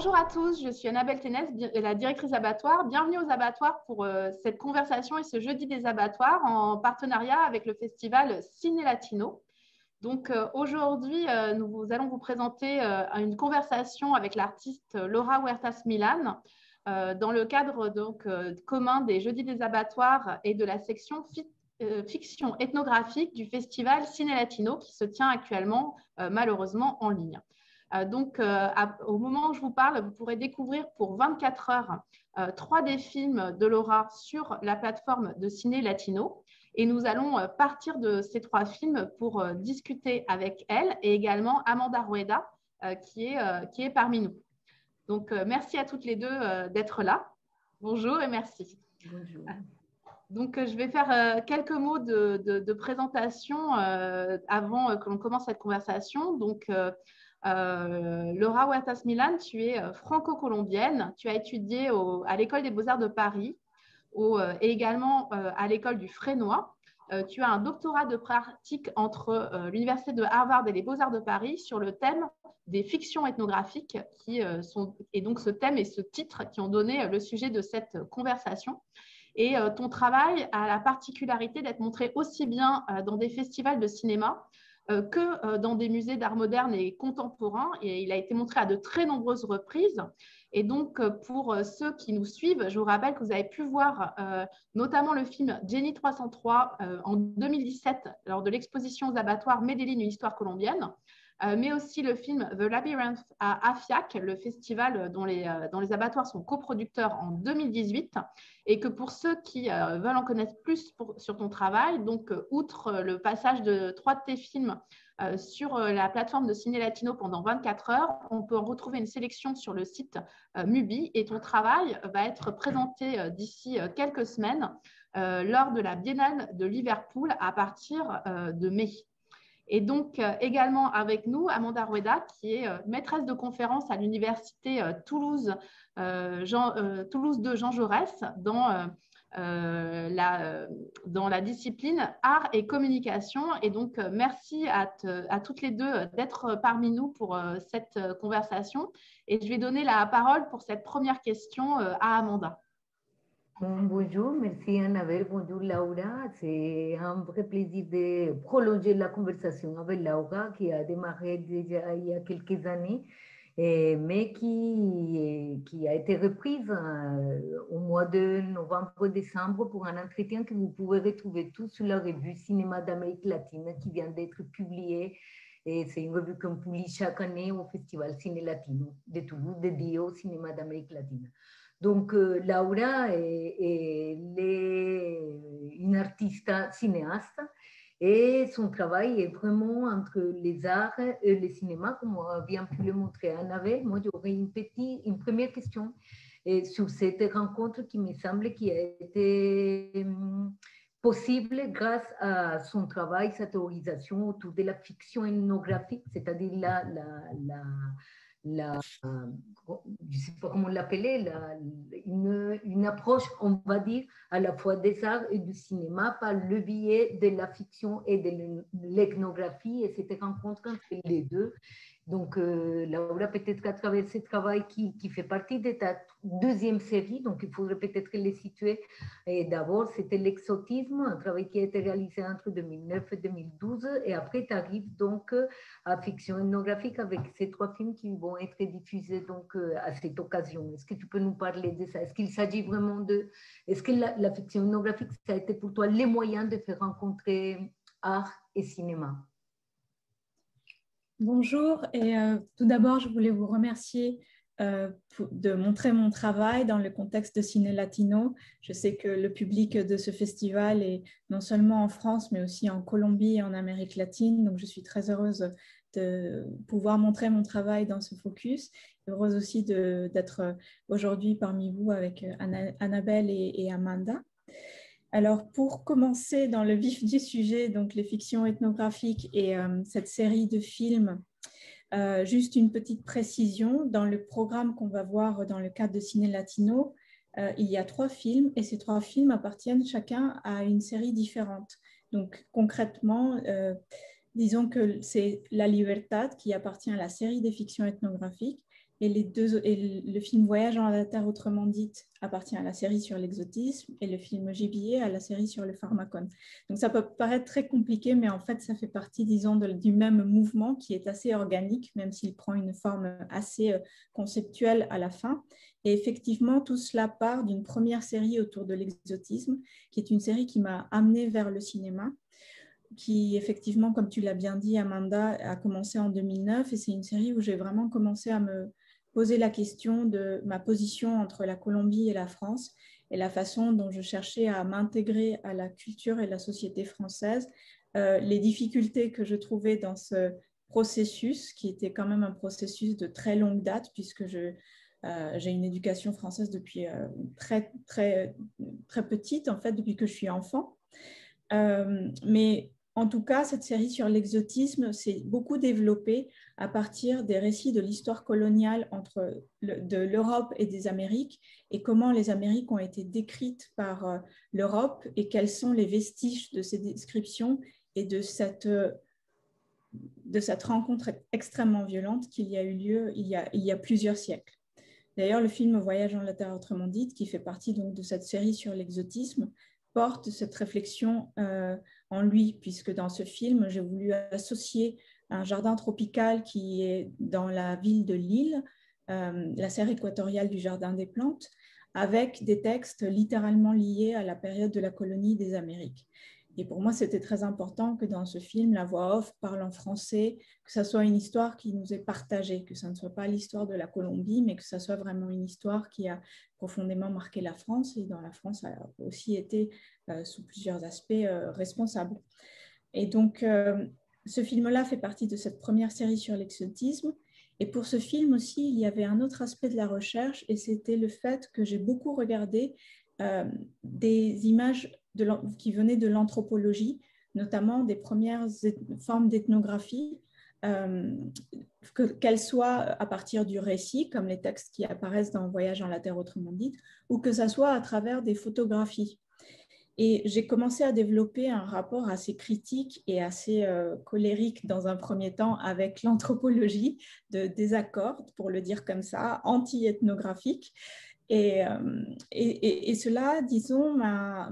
bonjour à tous, je suis Annabelle Ténès, la directrice abattoir. Bienvenue aux abattoirs pour euh, cette conversation et ce jeudi des abattoirs en partenariat avec le festival Ciné Latino. Donc euh, aujourd'hui, euh, nous allons vous présenter une conversation avec l'artiste Laura Huertas Milan dans le cadre donc, commun des jeudis des abattoirs et de la section fiction ethnographique du festival Ciné Latino qui se tient actuellement malheureusement en ligne. Euh, donc, euh, au moment où je vous parle, vous pourrez découvrir pour 24 heures euh, trois des films de Laura sur la plateforme de Ciné Latino. Et nous allons partir de ces trois films pour discuter avec elle et également Amanda Rueda, qui, est, qui est parmi nous. Donc, merci à toutes les deux d'être là. Bonjour et merci. Bonjour. Donc, je vais faire quelques mots de, de présentation avant que l'on commence cette conversation. Donc, euh, Laura Huertas Milan, tu es euh, franco-colombienne. Tu as étudié à l'École des beaux-arts de Paris euh, et également à l'École du Frénois. tu as un doctorat de pratique entre l'Université de Harvard et les beaux-arts de Paris sur le thème des fictions ethnographiques qui sont, et donc ce thème et ce titre qui ont donné le sujet de cette conversation. Et ton travail a la particularité d'être montré aussi bien dans des festivals de cinéma que euh, dans des musées d'art moderne et contemporain. Et il a été montré à de très nombreuses reprises. Et donc, euh, pour ceux qui nous suivent, je vous rappelle que vous avez pu voir notamment le film Jenny 303 en 2017 lors de l'exposition aux abattoirs Medellin, une histoire colombienne. Euh, mais aussi le film The Labyrinth à AFIAC, le festival dont les, euh, abattoirs sont coproducteurs en 2018. Et que pour ceux qui euh, veulent en connaître plus sur ton travail, donc outre le passage de trois de tes films sur la plateforme de Ciné Latino pendant 24 heures, on peut retrouver une sélection sur le site Mubi et ton travail va être présenté d'ici quelques semaines lors de la Biennale de Liverpool à partir de mai. Et donc, euh, également avec nous, Amanda Rueda, qui est euh, maîtresse de conférence à l'Université euh, Toulouse, Toulouse de Jean Jaurès dans, la, discipline art et communication. Et donc, merci à, à, toutes les deux d'être parmi nous pour cette conversation. Et je vais donner la parole pour cette première question à Amanda. Bonjour, merci Annabelle, bonjour Laura. C'est un vrai plaisir de prolonger la conversation avec Laura qui a démarré déjà il y a quelques années, mais qui, a été reprise euh, au mois de novembre-décembre pour un entretien que vous pouvez retrouver tout sur la revue Cinéma d'Amérique latine qui vient d'être publiée. C'est une revue qu'on publie chaque année au Festival Ciné Latino de Toulouse dédié au cinéma d'Amérique latine. Donc, euh, Laura est, une artiste cinéaste et son travail est vraiment entre les arts et le cinéma, comme on bien pu le montrer à. Moi, j'aurais une, petite, une première question et sur cette rencontre qui me semble qui a été hum, possible grâce à son travail, sa théorisation autour de la fiction ethnographique, c'est-à-dire la, je ne sais pas comment l'appeler, une, une, approche, on va dire, à la fois des arts et du cinéma par le biais de la fiction et de l'ethnographie et cette rencontre entre les deux donc, euh, Laura, peut-être qu'à travers ce travail qui, qui, fait partie de ta deuxième série, donc il faudrait peut-être les situer. Et d'abord, c'était l'exotisme, un travail qui a été réalisé entre 2009 et 2012. Et après, tu arrives donc à fiction ethnographique avec ces trois films qui vont être diffusés donc euh, à cette occasion. Est-ce que tu peux nous parler de ça? Est-ce qu'il s'agit vraiment de... Est-ce que la, la fiction ethnographique, ça a été pour toi les moyens de faire rencontrer art et cinéma? Bonjour et euh, tout d'abord, je voulais vous remercier euh, de montrer mon travail dans le contexte de Ciné Latino. Je sais que le public de ce festival est non seulement en France, mais aussi en Colombie et en Amérique latine. Donc, je suis très heureuse de pouvoir montrer mon travail dans ce focus. Heureuse aussi d'être aujourd'hui parmi vous avec Annabelle et Amanda. Alors, pour commencer dans le vif du sujet, donc les fictions ethnographiques et euh, cette série de films, euh, juste une petite précision. Dans le programme qu'on va voir dans le cadre de Ciné Latino, euh, il y a trois films et ces trois films appartiennent chacun à une série différente. Donc, concrètement, disons que c'est La Libertad qui appartient à la série des fictions ethnographiques et, les deux, le film Voyage en la Terre autrement dite appartient à la série sur l'exotisme et le film Gibier à la série sur le pharmacone. Donc ça peut paraître très compliqué, mais en fait ça fait partie, disons, du même mouvement qui est assez organique, même s'il prend une forme assez euh, conceptuelle à la fin. Et effectivement, tout cela part d'une première série autour de l'exotisme, qui est une série qui m'a amenée vers le cinéma qui effectivement, comme tu l'as bien dit, Amanda, a commencé en 2009 et c'est une série où j'ai vraiment commencé à me poser la question de ma position entre la Colombie et la France et la façon dont je cherchais à m'intégrer à la culture et la société française, euh, les difficultés que je trouvais dans ce processus, qui était quand même un processus de très longue date, puisque euh, j'ai une éducation française depuis euh, très, très, très petite, en fait, depuis que je suis enfant. mais en tout cas, cette série sur l'exotisme s'est beaucoup développée à partir des récits de l'histoire coloniale entre de l'Europe et des Amériques et comment les Amériques ont été décrites par euh, l'Europe et quels sont les vestiges de ces descriptions et de cette, de cette rencontre extrêmement violente qu'il y a eu lieu il y a, il y a plusieurs siècles. D'ailleurs, le film Voyage en la Terre autrement dite, qui fait partie donc de cette série sur l'exotisme, porte cette réflexion euh, en lui, puisque dans ce film, j'ai voulu associer un jardin tropical qui est dans la ville de Lille, euh, la serre équatoriale du Jardin des Plantes, avec des textes littéralement liés à la période de la colonie des Amériques. Et pour moi, c'était très important que dans ce film, la voix off parle en français, que ça soit une histoire qui nous est partagée, que ça ne soit pas l'histoire de la Colombie, mais que ça soit vraiment une histoire qui a profondément marqué la France et dont la France a aussi été, euh, sous plusieurs aspects, euh, responsable. Et donc, euh, ce film-là fait partie de cette première série sur l'exotisme. Et pour ce film aussi, il y avait un autre aspect de la recherche, et c'était le fait que j'ai beaucoup regardé des images qui venaient de l'anthropologie, notamment des premières formes d'ethnographie, euh, qu'elles soient à partir du récit, comme les textes qui apparaissent dans Voyage en la Terre autrement dit, ou que ce soit à travers des photographies. Et j'ai commencé à développer un rapport assez critique et assez euh, colérique dans un premier temps avec l'anthropologie de désaccord, pour le dire comme ça, anti-ethnographique. Euh, et, cela, disons, m'a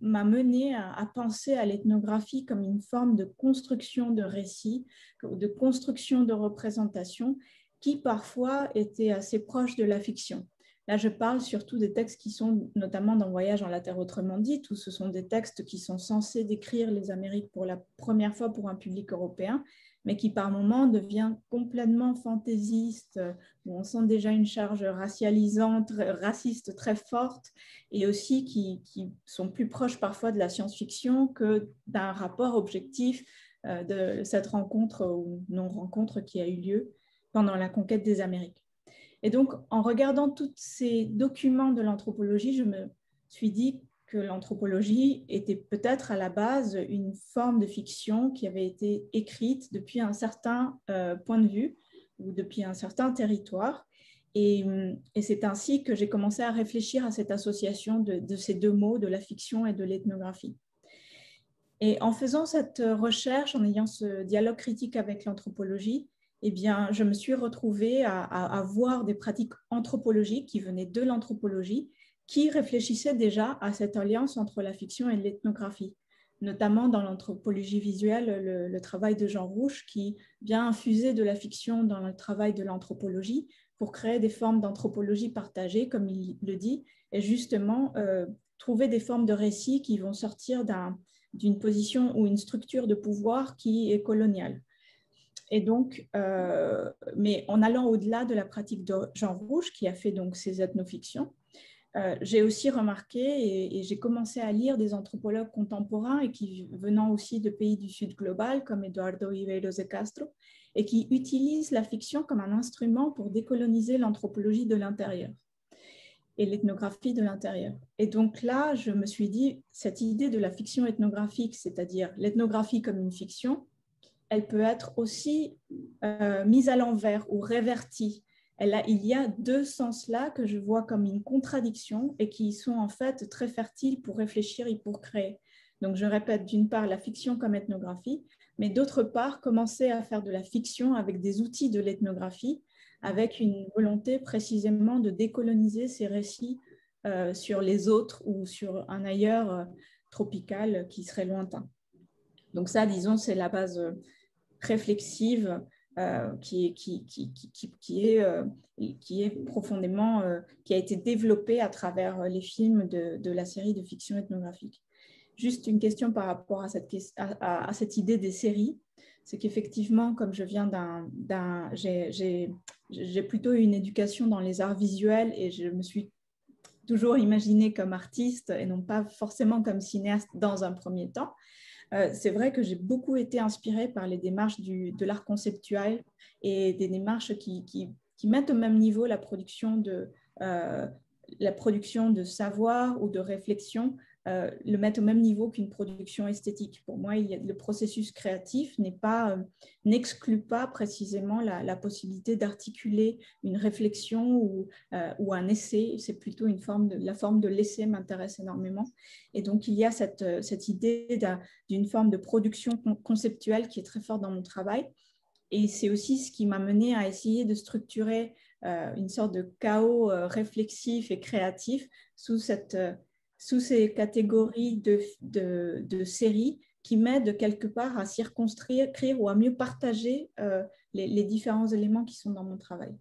mené à, penser à l'ethnographie comme une forme de construction de récits, de construction de représentation qui parfois était assez proche de la fiction. Là, je parle surtout des textes qui sont notamment dans Voyage en la Terre autrement dit, où ce sont des textes qui sont censés décrire les Amériques pour la première fois pour un public européen, mais qui par moments devient complètement fantaisiste, où on sent déjà une charge racialisante, raciste très forte, et aussi qui, sont plus proches parfois de la science-fiction que d'un rapport objectif euh, de cette rencontre ou non-rencontre qui a eu lieu pendant la conquête des Amériques. Et donc, en regardant tous ces documents de l'anthropologie, je me suis dit que l'anthropologie était peut-être à la base une forme de fiction qui avait été écrite depuis un certain euh, point de vue ou depuis un certain territoire. Et, c'est ainsi que j'ai commencé à réfléchir à cette association de, ces deux mots, de la fiction et de l'ethnographie. Et en faisant cette recherche, en ayant ce dialogue critique avec l'anthropologie, eh bien, je me suis retrouvée à voir des pratiques anthropologiques qui venaient de l'anthropologie qui réfléchissait déjà à cette alliance entre la fiction et l'ethnographie, notamment dans l'anthropologie visuelle, le, travail de Jean Rouche qui vient infuser de la fiction dans le travail de l'anthropologie pour créer des formes d'anthropologie partagée, comme il le dit, et justement euh, trouver des formes de récits qui vont sortir d'une position ou une structure de pouvoir qui est coloniale. Et donc, euh, mais en allant au-delà de la pratique de Jean Rouge, qui a fait donc ces ethnofictions, euh, j'ai aussi remarqué et, j'ai commencé à lire des anthropologues contemporains et qui venant aussi de pays du Sud global comme Eduardo Iberos de Castro et qui utilisent la fiction comme un instrument pour décoloniser l'anthropologie de l'intérieur et l'ethnographie de l'intérieur. Et donc là, je me suis dit, cette idée de la fiction ethnographique, c'est-à-dire l'ethnographie comme une fiction, elle peut être aussi euh, mise à l'envers ou révertie il y a deux sens-là que je vois comme une contradiction et qui sont en fait très fertiles pour réfléchir et pour créer. Donc, je répète, d'une part, la fiction comme ethnographie, mais d'autre part, commencer à faire de la fiction avec des outils de l'ethnographie, avec une volonté précisément de décoloniser ces récits sur les autres ou sur un ailleurs tropical qui serait lointain. Donc ça, disons, c'est la base réflexive qui, est, qui, est, profondément, qui a été développée à travers les films de, la série de fiction ethnographique. Juste une question par rapport à, cette idée des séries, c'est qu'effectivement, comme je viens d'un... J'ai plutôt eu une éducation dans les arts visuels et je me suis toujours imaginée comme artiste et non pas forcément comme cinéaste dans un premier temps. Euh, c'est vrai que j'ai beaucoup été inspirée par les démarches de l'art conceptuel et des démarches qui, mettent au même niveau la production de, euh, la production de savoir ou de réflexion euh, le mettre au même niveau qu'une production esthétique. Pour moi, le processus créatif euh, n'exclut pas précisément la, possibilité d'articuler une réflexion ou, euh, ou un essai. C'est plutôt une forme la forme de l'essai m'intéresse énormément. Et donc, il y a cette idée d'une forme de production conceptuelle qui est très forte dans mon travail. Et c'est aussi ce qui m'a mené à essayer de structurer une sorte de chaos réflexif et créatif sous cette sous ces catégories de, de, séries qui m'aident quelque part à circonscrire ou à mieux partager euh, les, différents éléments qui sont dans mon travail.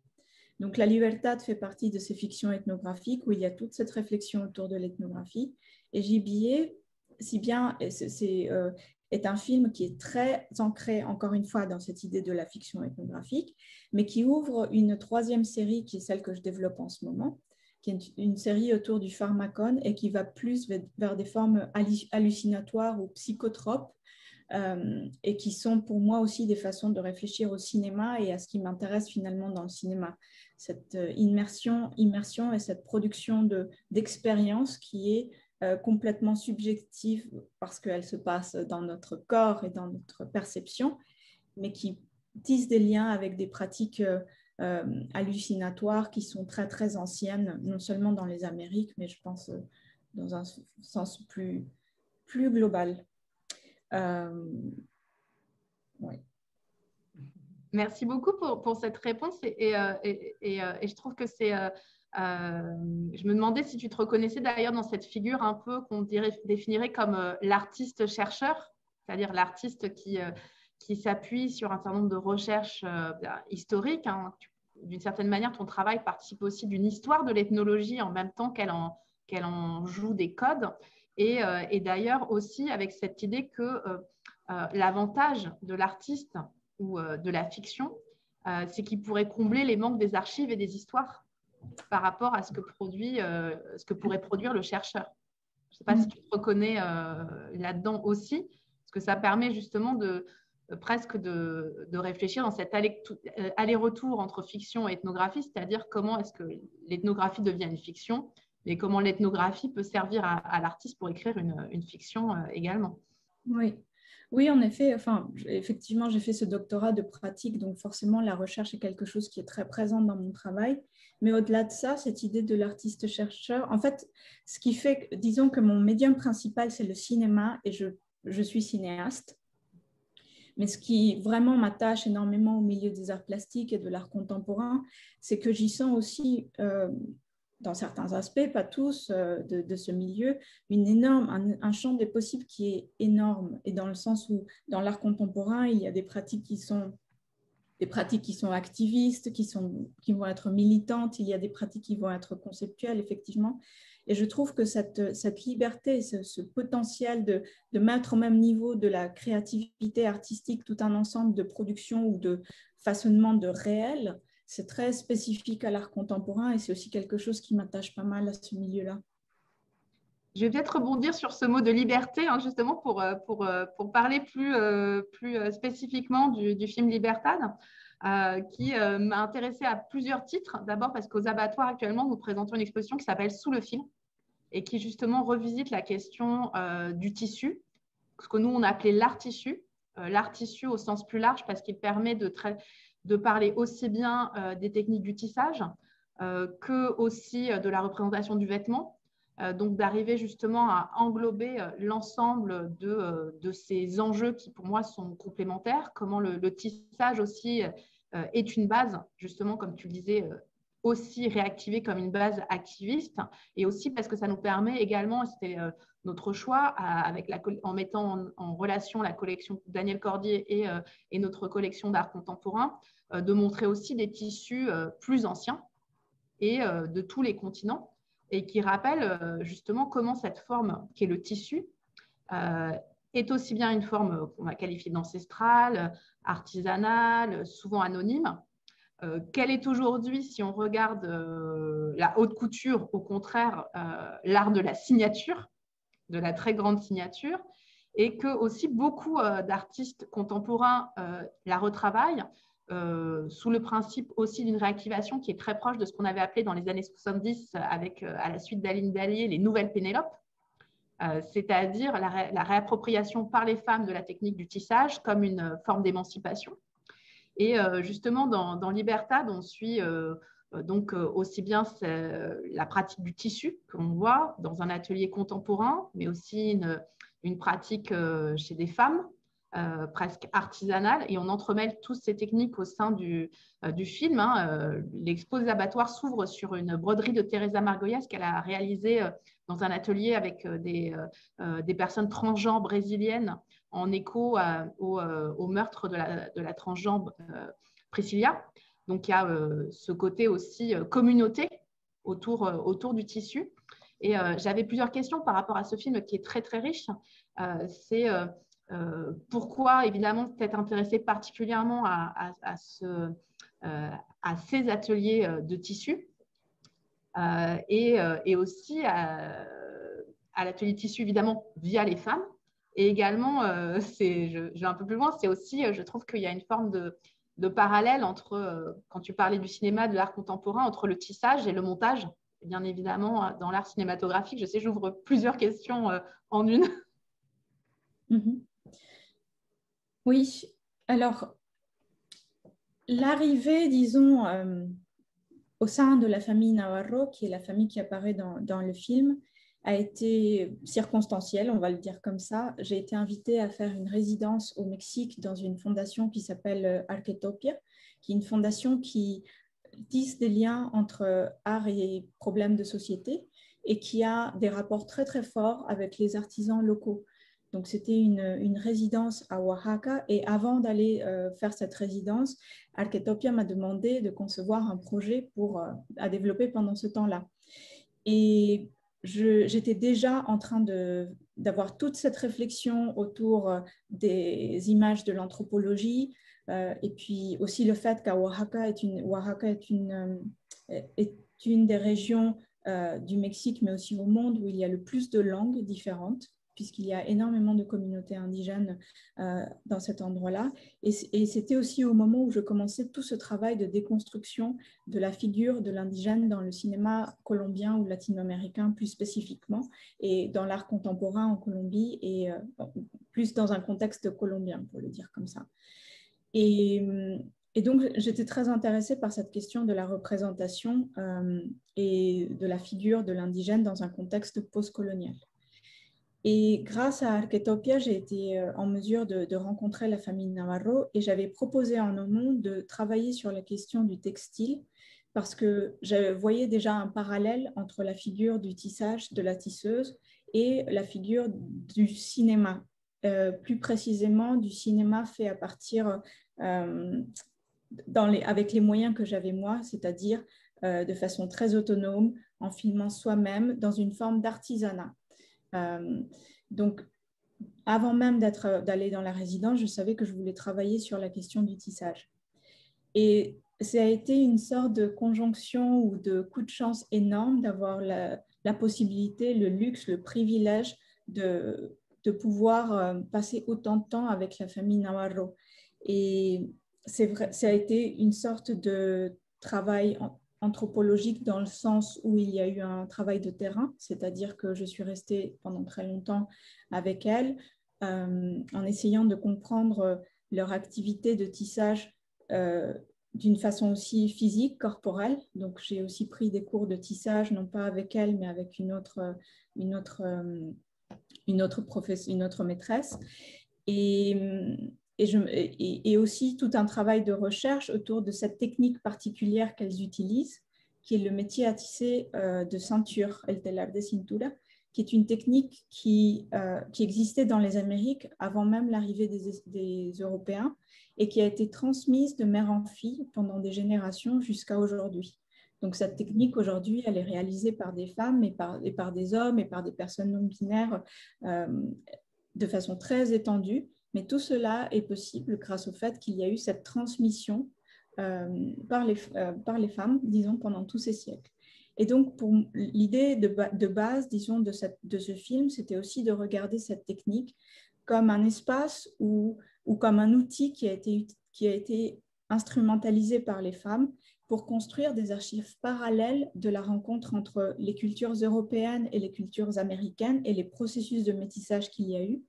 Donc la Libertad fait partie de ces fictions ethnographiques où il y a toute cette réflexion autour de l'ethnographie. Et Gibier, si bien, c'est euh, est un film qui est très ancré, encore une fois, dans cette idée de la fiction ethnographique, mais qui ouvre une troisième série qui est celle que je développe en ce moment, qui est une série autour du pharmacone et qui va plus vers des formes hallucinatoires ou psychotropes euh, et qui sont pour moi aussi des façons de réfléchir au cinéma et à ce qui m'intéresse finalement dans le cinéma. Cette euh, immersion, immersion et cette production d'expérience qui est euh, complètement subjective parce qu'elle se passe dans notre corps et dans notre perception, mais qui tisse des liens avec des pratiques hallucinatoires qui sont très très anciennes, non seulement dans les Amériques, mais je pense euh, dans un sens plus, plus global. Euh, Merci beaucoup pour, pour, cette réponse et, et, et, et je trouve que c'est... je me demandais si tu te reconnaissais d'ailleurs dans cette figure un peu qu'on définirait comme l'artiste chercheur, c'est-à-dire l'artiste qui, qui s'appuie sur un certain nombre de recherches euh, historiques. Hein. D'une certaine manière, ton travail participe aussi d'une histoire de l'ethnologie en même temps qu'elle en, joue des codes. Et, euh, et d'ailleurs aussi avec cette idée que euh, l'avantage de l'artiste ou de la fiction, c'est qu'il pourrait combler les manques des archives et des histoires par rapport à ce que, produit, ce que pourrait produire le chercheur. Je ne sais pas si tu te reconnais là-dedans aussi, parce que ça permet justement de, presque de, réfléchir dans cet euh, aller-retour entre fiction et ethnographie, c'est-à-dire comment est-ce que l'ethnographie devient une fiction et comment l'ethnographie peut servir à, l'artiste pour écrire une, fiction euh, également. Oui. Oui, en effet, enfin, effectivement, j'ai fait ce doctorat de pratique, donc forcément, la recherche est quelque chose qui est très présent dans mon travail. Mais au-delà de ça, cette idée de l'artiste-chercheur, en fait, ce qui fait, disons que mon médium principal, c'est le cinéma et je, je suis cinéaste. Mais ce qui vraiment m'attache énormément au milieu des arts plastiques et de l'art contemporain, c'est que j'y sens aussi, euh, dans certains aspects, pas tous, euh, de, ce milieu, une énorme, un, champ des possibles qui est énorme. Et dans le sens où, dans l'art contemporain, il y a des pratiques qui sont des pratiques qui sont activistes, qui, sont, qui vont être militantes, il y a des pratiques qui vont être conceptuelles, effectivement. Et je trouve que cette, liberté, ce, potentiel de, mettre au même niveau de la créativité artistique tout un ensemble de productions ou de façonnement de réel, c'est très spécifique à l'art contemporain et c'est aussi quelque chose qui m'attache pas mal à ce milieu-là. Je vais peut-être rebondir sur ce mot de liberté, hein, justement, pour, euh, pour, euh, pour, parler plus, euh, plus spécifiquement du, du film Libertad. qui m'a intéressée à plusieurs titres. D'abord parce qu'aux abattoirs actuellement, nous présentons une exposition qui s'appelle Sous le film, et qui justement revisite la question euh, du tissu, ce que nous on appelait l'art tissu, euh, l'art tissu au sens plus large parce qu'il permet de, parler aussi bien euh, des techniques du tissage que aussi de la représentation du vêtement. donc d'arriver justement à englober l'ensemble de, ces enjeux qui pour moi sont complémentaires, comment le, tissage aussi est une base, justement, comme tu le disais, aussi réactivée comme une base activiste, et aussi parce que ça nous permet également, c'était notre choix, avec la, en mettant en, relation la collection Daniel Cordier et, et notre collection d'art contemporain, de montrer aussi des tissus plus anciens et de tous les continents, et qui rappellent justement comment cette forme, qui est le tissu, est aussi bien une forme qu'on va qualifier d'ancestrale, artisanale, souvent anonyme, euh, quelle est aujourd'hui, si on regarde euh, la haute couture, au contraire, euh, l'art de la signature, de la très grande signature, et que aussi beaucoup d'artistes contemporains la retravaillent sous le principe aussi d'une réactivation qui est très proche de ce qu'on avait appelé dans les années 70 avec, à la suite d'Aline Dallier, les nouvelles Pénélope, c'est-à-dire la, réappropriation par les femmes de la technique du tissage comme une forme d'émancipation et euh, justement, dans, Libertad, on suit euh, euh, donc aussi bien la pratique du tissu que l'on voit dans un atelier contemporain, mais aussi une, pratique chez des femmes presque artisanale et on entremêle toutes ces techniques au sein du, film. Hein. Abattoirs s'ouvre sur une broderie de Teresa Margoyas qu'elle a réalisée dans un atelier avec des personnes transgenres brésiliennes en écho euh, au, meurtre de la, de la euh, Priscilla. Donc il y a euh, ce côté aussi communauté autour, du tissu. Et j'avais plusieurs questions par rapport à ce film qui est très très riche. C'est pourquoi évidemment t'être intéressé particulièrement à, ces ateliers de tissu et, et, aussi à, l'atelier tissu évidemment via les femmes et également, euh, je, vais un peu plus loin, c'est aussi, euh, je trouve qu'il y a une forme de, parallèle entre, euh, quand tu parlais du cinéma, de l'art contemporain, entre le tissage et le montage. Bien évidemment, dans l'art cinématographique, je sais, j'ouvre plusieurs questions en une. Mhm. Oui, alors, l'arrivée, disons, au sein de la famille Navarro, qui est la famille qui apparaît dans le film, a été circonstancielle, on va le dire comme ça. J'ai été invitée à faire une résidence au Mexique dans une fondation qui s'appelle euh, Arquetopia, qui est une fondation qui tisse des liens entre art et problèmes de société et qui a des rapports très très forts avec les artisans locaux. Donc c'était une, résidence à Oaxaca et avant d'aller euh, faire cette résidence, Arquetopia m'a demandé de concevoir un projet pour, euh, à développer pendant ce temps-là. Et j'étais déjà en train d'avoir toute cette réflexion autour euh, des images de l'anthropologie euh, et puis aussi le fait qu'Oaxaca est une, Oaxaca est une, euh, est une des régions du Mexique, mais aussi au monde où il y a le plus de langues différentes puisqu'il y a énormément de communautés indigènes euh, dans cet endroit-là. Et, c'était aussi au moment où je commençais tout ce travail de déconstruction de la figure de l'indigène dans le cinéma colombien ou latino-américain plus spécifiquement, et dans l'art contemporain en Colombie, et euh, plus dans un contexte colombien, pour le dire comme ça. Et, donc, j'étais très intéressée par cette question de la représentation euh, et de la figure de l'indigène dans un contexte postcolonial. Et grâce à Arquetopia, j'ai été euh, en mesure de, rencontrer la famille Navarro et j'avais proposé en amont de travailler sur la question du textile parce que je voyais déjà un parallèle entre la figure du tissage de la tisseuse et la figure du cinéma, euh, plus précisément du cinéma fait à partir, euh, avec les moyens que j'avais moi, c'est-à-dire de façon très autonome, en filmant soi-même dans une forme d'artisanat. Euh, donc, avant même d'aller dans la résidence, je savais que je voulais travailler sur la question du tissage. Et ça a été une sorte de conjonction ou de coup de chance énorme d'avoir la, possibilité, le luxe, le privilège de, pouvoir euh, passer autant de temps avec la famille Navarro. Et c'est vrai, ça a été une sorte de travail anthropologique dans le sens où il y a eu un travail de terrain, c'est-à-dire que je suis restée pendant très longtemps avec elles euh, en essayant de comprendre leur activité de tissage euh, d'une façon aussi physique, corporelle. Donc j'ai aussi pris des cours de tissage, non pas avec elles, mais avec une autre, une autre, euh, une autre, une autre maîtresse. Et, et, aussi tout un travail de recherche autour de cette technique particulière qu'elles utilisent, qui est le métier à tisser de ceinture, el telar de cintura, qui est une technique qui, qui existait dans les Amériques avant même l'arrivée des, Européens et qui a été transmise de mère en fille pendant des générations jusqu'à aujourd'hui. Donc cette technique aujourd'hui, elle est réalisée par des femmes et par, et par des hommes et par des personnes non binaires euh, de façon très étendue. Mais tout cela est possible grâce au fait qu'il y a eu cette transmission euh, par, les, euh, par les femmes, disons, pendant tous ces siècles. Et donc, l'idée de, base, disons, de, ce film, c'était aussi de regarder cette technique comme un espace ou, comme un outil qui a été instrumentalisé par les femmes pour construire des archives parallèles de la rencontre entre les cultures européennes et les cultures américaines et les processus de métissage qu'il y a eu.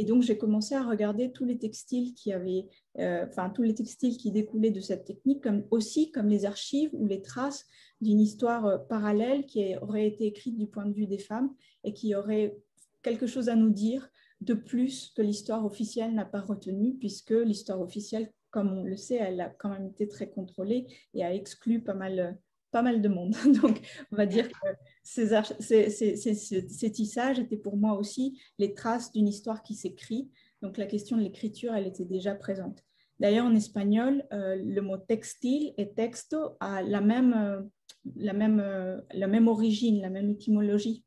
Et donc, j'ai commencé à regarder tous les textiles qui avaient, euh, tous les textiles qui découlaient de cette technique, aussi comme les archives ou les traces d'une histoire euh, parallèle qui aurait été écrite du point de vue des femmes et qui aurait quelque chose à nous dire de plus que l'histoire officielle n'a pas retenu, puisque l'histoire officielle comme on le sait, elle a quand même été très contrôlée et a exclu pas mal, pas mal de monde. Donc, on va dire que ces, tissages étaient pour moi aussi les traces d'une histoire qui s'écrit. Donc, la question de l'écriture, elle était déjà présente. D'ailleurs, en espagnol, euh, le mot textile et texto a la même, euh, la, même, euh, la même origine, la même étymologie.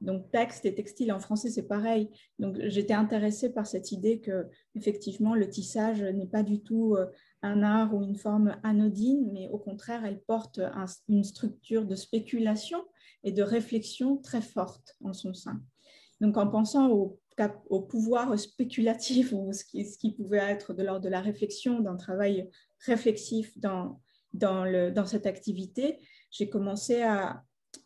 Donc texte et textile en français, c'est pareil. Donc j'étais intéressée par cette idée que effectivement le tissage n'est pas du tout un art ou une forme anodine, mais au contraire, elle porte une structure de spéculation et de réflexion très forte en son sein. Donc en pensant au, pouvoir spéculatif ou ce qui, pouvait être de l'ordre de la réflexion, d'un travail réflexif dans, dans, cette activité, j'ai commencé à,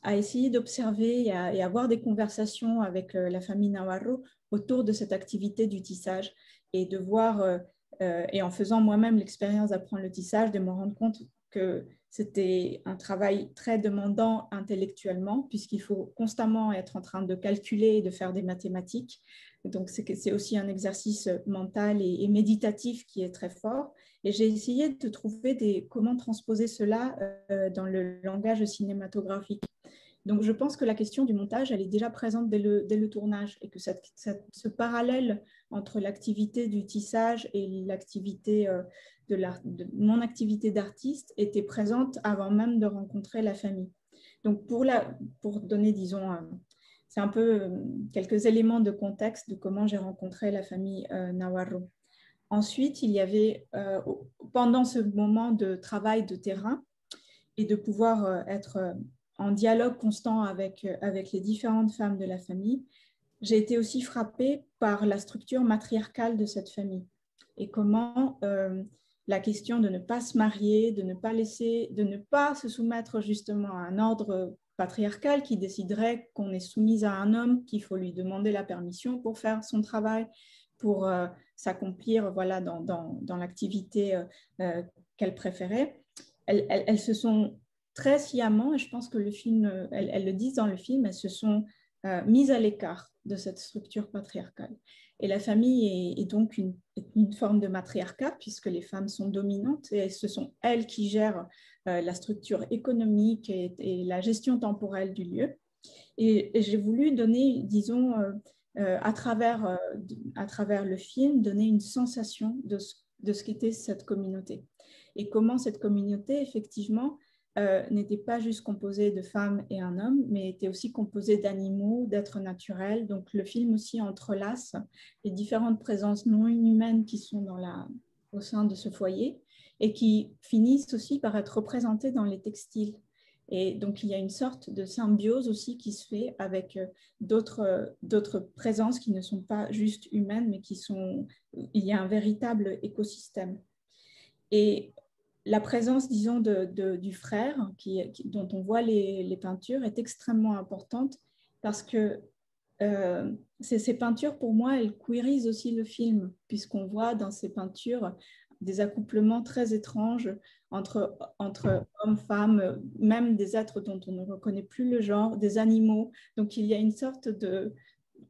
essayer d'observer et, à avoir des conversations avec euh, la famille Navarro autour de cette activité du tissage et de voir, euh, et en faisant moi-même l'expérience d'apprendre le tissage, de me rendre compte que c'était un travail très demandant intellectuellement, puisqu'il faut constamment être en train de calculer et de faire des mathématiques. Donc, c'est aussi un exercice mental et, méditatif qui est très fort. Et j'ai essayé de trouver des, comment transposer cela dans le langage cinématographique. Donc, je pense que la question du montage, elle est déjà présente dès le, tournage et que ce parallèle entre l'activité du tissage et l'activité euh, de, de, mon activité d'artiste était présente avant même de rencontrer la famille. Donc, pour, la, pour donner, disons, c'est un peu euh, quelques éléments de contexte de comment j'ai rencontré la famille euh, Navarro. Ensuite, il y avait, pendant ce moment de travail de terrain et de pouvoir être en dialogue constant avec, euh, avec les différentes femmes de la famille, j'ai été aussi frappée par la structure matriarcale de cette famille et comment euh, la question de ne pas se marier, de ne pas laisser, de ne pas se soumettre justement à un ordre patriarcal qui déciderait qu'on est soumise à un homme, qu'il faut lui demander la permission pour faire son travail, pour euh, s'accomplir voilà, dans, l'activité qu'elle préférait. Elles, se sont très sciemment, et je pense que le film, euh, elles, le disent dans le film, elles se sont euh, mises à l'écart de cette structure patriarcale. Et la famille est, donc une, forme de matriarcat, puisque les femmes sont dominantes, et ce sont elles qui gèrent euh, la structure économique et, la gestion temporelle du lieu. Et, j'ai voulu donner, disons, à, travers, à travers le film, donner une sensation de de ce qu'était cette communauté. Et comment cette communauté, effectivement, euh, n'était pas juste composé de femmes et un homme, mais était aussi composé d'animaux, d'êtres naturels. Donc le film aussi entrelace les différentes présences non humaines qui sont dans la, au sein de ce foyer et qui finissent aussi par être représentées dans les textiles. Et donc, il y a une sorte de symbiose aussi qui se fait avec euh, d'autres présences qui ne sont pas juste humaines, mais qui sont... Il y a un véritable écosystème. Et la présence, disons, de, du frère, dont on voit les, peintures, est extrêmement importante parce que euh, ces, peintures, pour moi, elles queerisent aussi le film, puisqu'on voit dans ces peintures des accouplements très étranges entre, entre hommes, femmes, même des êtres dont on ne reconnaît plus le genre, des animaux. Donc il y a une sorte de,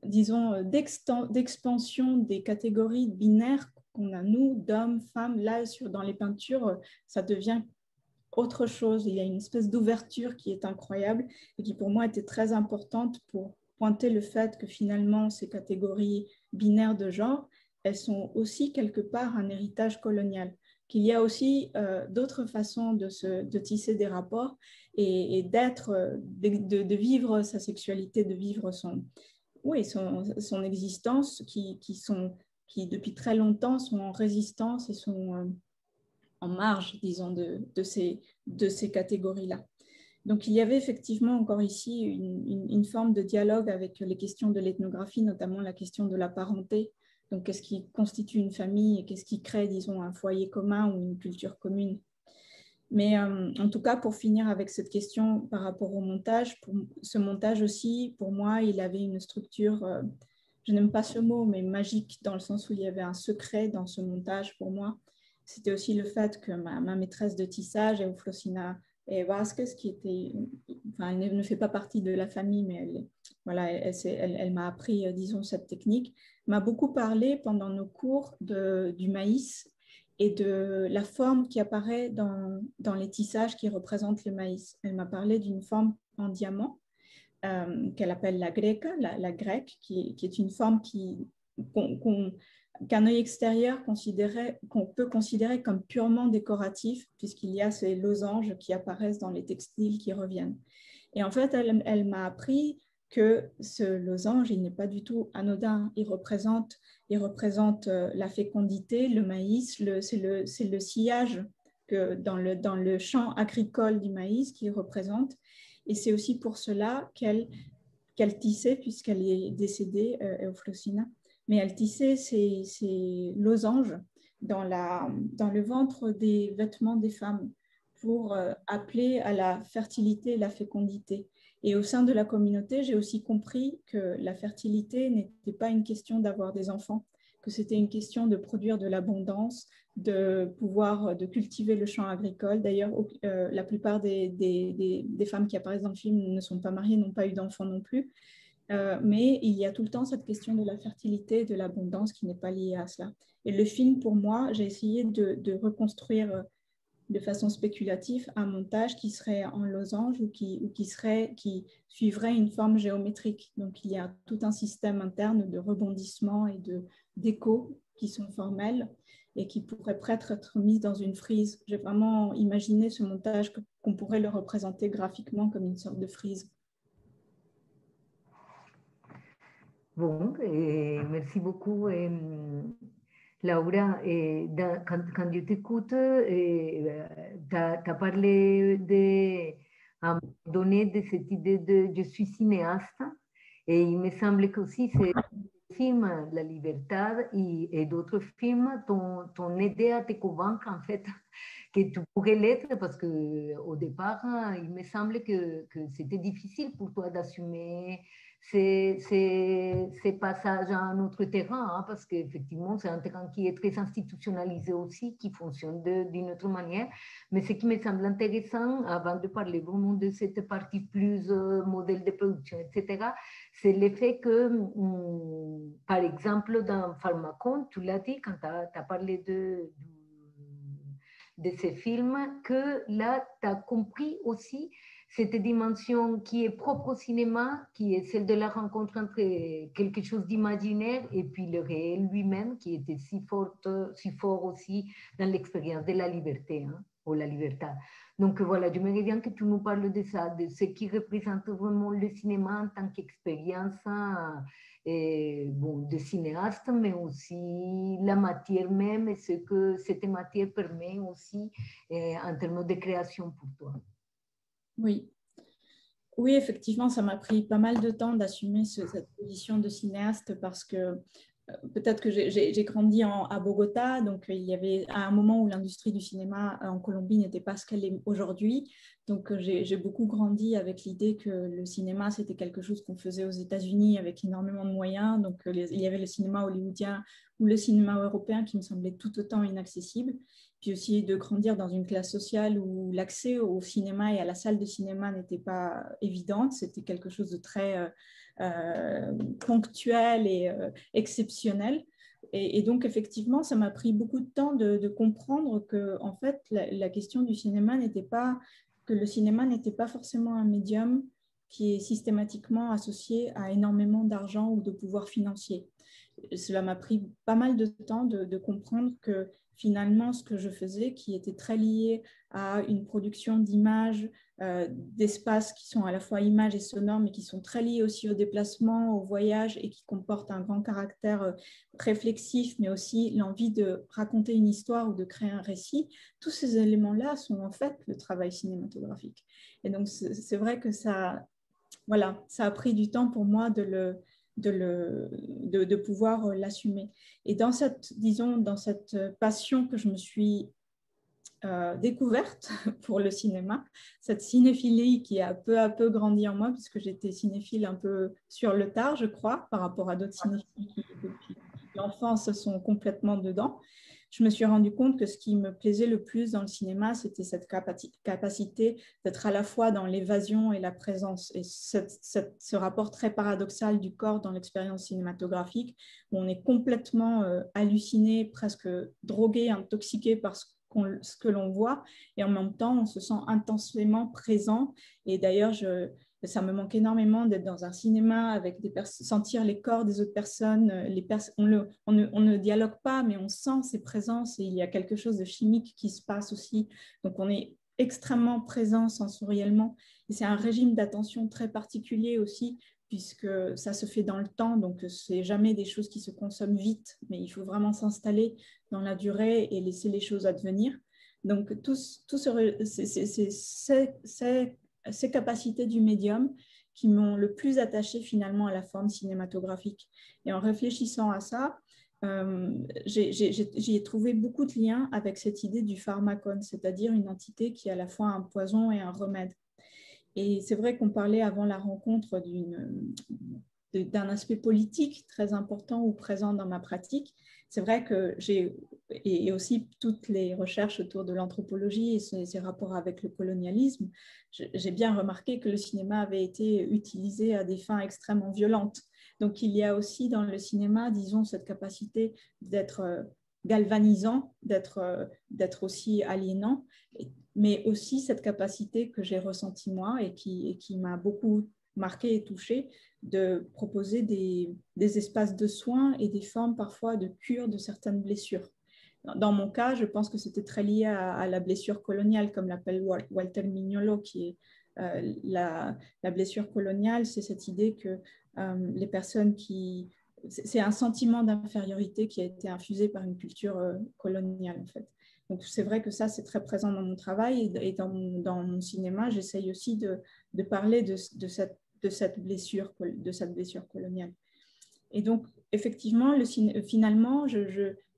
disons, d'expansion des catégories binaires qu'on a, nous, d'hommes, femmes. Là, sur, dans les peintures, ça devient autre chose. Il y a une espèce d'ouverture qui est incroyable et qui, pour moi, était très importante pour pointer le fait que finalement, ces catégories binaires de genre, elles sont aussi quelque part un héritage colonial qu'il y a aussi euh, d'autres façons de, se, de, tisser des rapports et, d'être, euh, de, vivre sa sexualité, de vivre son, oui, son, son existence qui, qui, sont, qui, depuis très longtemps, sont en résistance et sont euh, en marge, disons, de, ces, de ces catégories-là. Donc, il y avait effectivement encore ici une, forme de dialogue avec les questions de l'ethnographie, notamment la question de la parenté, donc, qu'est-ce qui constitue une famille et qu'est-ce qui crée, disons, un foyer commun ou une culture commune? Mais euh, en tout cas, pour finir avec cette question par rapport au montage, ce montage aussi, pour moi, il avait une structure, euh, je n'aime pas ce mot, mais magique, dans le sens où il y avait un secret dans ce montage pour moi. C'était aussi le fait que ma, maîtresse de tissage, Eufrosina Vasquez, qui était, enfin, elle ne fait pas partie de la famille, mais elle, voilà, elle m'a appris, euh, disons, cette technique m'a beaucoup parlé pendant nos cours de, du maïs et de la forme qui apparaît dans, dans, les tissages qui représentent le maïs. Elle m'a parlé d'une forme en diamant euh, qu'elle appelle la la, grecque, qui, est une forme qui, qu'un œil extérieur qu'on peut considérer comme purement décoratif, puisqu'il y a ces losanges qui apparaissent dans les textiles qui reviennent. Et en fait, elle, m'a appris que ce losange, il n'est pas du tout anodin. Il représente, il représente euh, la fécondité, le maïs, c'est le, le, sillage que dans, le, dans le champ agricole du maïs qu'il représente. Et c'est aussi pour cela qu'elle qu'elle tissait, puisqu'elle est décédée, euh, Eufrosina, mais elle tissait ces, ces losanges dans, la, dans le ventre des vêtements des femmes pour euh, appeler à la fertilité et la fécondité. Et au sein de la communauté, j'ai aussi compris que la fertilité n'était pas une question d'avoir des enfants, que c'était une question de produire de l'abondance, de pouvoir de cultiver le champ agricole. D'ailleurs, euh, la plupart des, des, femmes qui apparaissent dans le film ne sont pas mariées, n'ont pas eu d'enfants non plus. Euh, mais il y a tout le temps cette question de la fertilité, de l'abondance qui n'est pas liée à cela. Et le film, pour moi, j'ai essayé de, de reconstruire de façon spéculative un montage qui serait en losange ou qui, ou qui, serait, qui suivrait une forme géométrique. Donc il y a tout un système interne de rebondissement et de d'écho qui sont formels et qui pourraient peut-être être mis dans une frise. J'ai vraiment imaginé ce montage qu'on pourrait le représenter graphiquement comme une sorte de frise. Bon, merci beaucoup. Et Laura, eh, quand, quand, je t'écoute, tu as, parlé de, à un donné de cette idée de je suis cinéaste, et il me semble que aussi c'est film La Libertad et, et d'autres films t'ont aidé à te convaincre en fait que tu pourrais l'être parce que au départ, il me semble que, que c'était difficile pour toi d'assumer ces, ces, passages à un autre terrain, hein, parce qu'effectivement, c'est un terrain qui est très institutionnalisé aussi, qui fonctionne d'une autre manière. Mais ce qui me semble intéressant, avant de parler vraiment de cette partie plus euh, modèle de production, etc., c'est le fait que, hum, par exemple, dans Pharmacon, tu l'as dit quand tu as, parlé de, ces films, que là, tu as compris aussi cette dimension qui est propre au cinéma, qui est celle de la rencontre entre quelque chose d'imaginaire et puis le réel lui-même, qui était si fort, si fort aussi dans l'expérience de la liberté, hein, ou la liberté. Donc voilà, me bien que tu nous parles de ça, de ce qui représente vraiment le cinéma en tant qu'expérience hein, bon, de cinéaste, mais aussi la matière même et ce que cette matière permet aussi en termes de création pour toi. Oui. Oui, effectivement, ça m'a pris pas mal de temps d'assumer cette position de cinéaste parce que euh, peut-être que j'ai grandi à Bogota, donc euh, il y avait à un moment où l'industrie du cinéma euh, en Colombie n'était pas ce qu'elle est aujourd'hui. Donc j'ai beaucoup grandi avec l'idée que le cinéma, c'était quelque chose qu'on faisait aux États-Unis avec énormément de moyens. Donc il y avait le cinéma hollywoodien ou le cinéma européen qui me semblait tout autant inaccessible puis aussi de grandir dans une classe sociale où l'accès au cinéma et à la salle de cinéma n'était pas évidente. C'était quelque chose de très euh, euh, ponctuel et euh, exceptionnel. Et, donc, effectivement, ça m'a pris beaucoup de temps de, comprendre que, en fait, la, question du cinéma n'était pas que le cinéma n'était pas forcément un médium qui est systématiquement associé à énormément d'argent ou de pouvoir financier. Cela m'a pris pas mal de temps de comprendre que finalement ce que je faisais, qui était très lié à une production d'images, euh, d'espaces qui sont à la fois images et sonores, mais qui sont très liés aussi au déplacement, au voyage et qui comportent un grand caractère euh, réflexif, mais aussi l'envie de raconter une histoire ou de créer un récit. Tous ces éléments-là sont en fait le travail cinématographique. Et donc c'est vrai que ça, voilà, ça a pris du temps pour moi de le, de, le, de, pouvoir euh, l'assumer. Et dans cette, disons, dans cette passion que je me suis euh, découverte pour le cinéma, cette cinéphilie qui a peu à peu grandi en moi, puisque j'étais cinéphile un peu sur le tard, je crois, par rapport à d'autres cinéphiles qui, depuis l'enfance, sont complètement dedans je me suis rendu compte que ce qui me plaisait le plus dans le cinéma, c'était cette capacité d'être à la fois dans l'évasion et la présence. Et ce rapport très paradoxal du corps dans l'expérience cinématographique, où on est complètement euh, halluciné, presque drogué, intoxiqué par ce ce que l'on voit, et en même temps, on se sent intensément présent. Et d'ailleurs, je, ça me manque énormément d'être dans un cinéma avec des sentir les corps des autres personnes. Euh, les on, le, on, ne, dialogue pas, mais on sent ces présences et il y a quelque chose de chimique qui se passe aussi. Donc on est extrêmement présent sensoriellement. Et c'est un régime d'attention très particulier aussi, puisque ça se fait dans le temps. Donc c'est jamais des choses qui se consomment vite, mais il faut vraiment s'installer dans la durée et laisser les choses advenir. Donc tout, tout ce, c'est ces capacités du médium qui m'ont le plus attaché finalement à la forme cinématographique. Et en réfléchissant à ça, euh, j'ai trouvé beaucoup de liens avec cette idée du pharmacone, c'est-à-dire une entité qui est à la fois un poison et un remède. Et c'est vrai qu'on parlait avant la rencontre d'un aspect politique très important ou présent dans ma pratique c'est vrai que j'ai, et aussi toutes les recherches autour de l'anthropologie et ses, rapports avec le colonialisme, j'ai bien remarqué que le cinéma avait été utilisé à des fins extrêmement violentes. Donc il y a aussi dans le cinéma, disons, cette capacité d'être euh, galvanisant, d'être, euh, d'être aussi aliénant, mais aussi cette capacité que j'ai ressentie moi et qui, et qui m'a beaucoup marqué et touché de proposer des, espaces de soins et des formes parfois de cure de certaines blessures. Dans mon cas, je pense que c'était très lié à, la blessure coloniale, comme l'appelle Walter Mignolo, qui est euh, la, blessure coloniale, c'est cette idée que euh, les personnes qui... C'est un sentiment d'infériorité qui a été infusé par une culture euh, coloniale, en fait. Donc, c'est vrai que ça, c'est très présent dans mon travail et dans mon, dans mon cinéma. J'essaye aussi de, de parler de, de, cette de cette blessure, de cette blessure coloniale. Et donc, effectivement, le, finalement, je,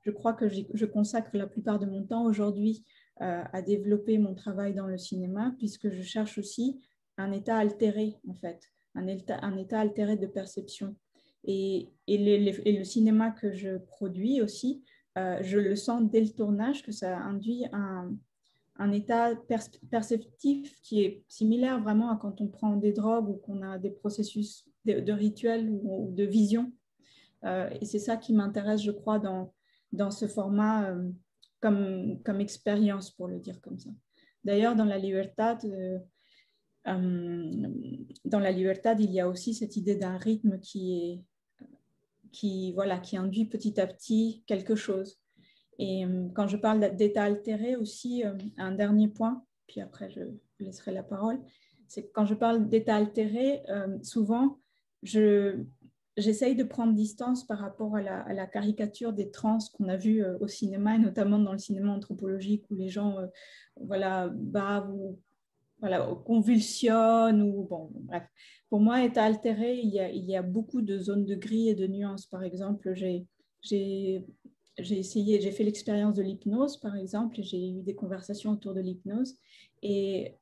je, crois que je consacre la plupart de mon temps aujourd'hui euh, à développer mon travail dans le cinéma, puisque je cherche aussi un état altéré, en fait, un état, un état altéré de perception. Et, et, le cinéma que je produis aussi, euh, je le sens dès le tournage que ça induit un, un état perceptif qui est similaire vraiment à quand on prend des drogues ou qu'on a des processus de, rituels ou, de vision. Euh, et c'est ça qui m'intéresse, je crois, dans, dans ce format euh, comme, comme expérience, pour le dire comme ça. D'ailleurs, dans la Libertad, euh, dans la il y a aussi cette idée d'un rythme qui est qui voilà qui induit petit à petit quelque chose et euh, quand je parle d'état altéré aussi, euh, un dernier point, puis après je laisserai la parole, c'est que quand je parle d'état altéré, euh, souvent, je, j'essaye de prendre distance par rapport à la, caricature des trans qu'on a vu au cinéma, et notamment dans le cinéma anthropologique où les gens voilà, bavent ou voilà, convulsionnent. Ou, bon, bref. Pour moi, état altéré, il y, a, il y a beaucoup de zones de gris et de nuances. Par exemple, j'ai, j'ai j'ai essayé, j'ai fait l'expérience de l'hypnose, par exemple, j'ai eu des conversations autour de l'hypnose. Et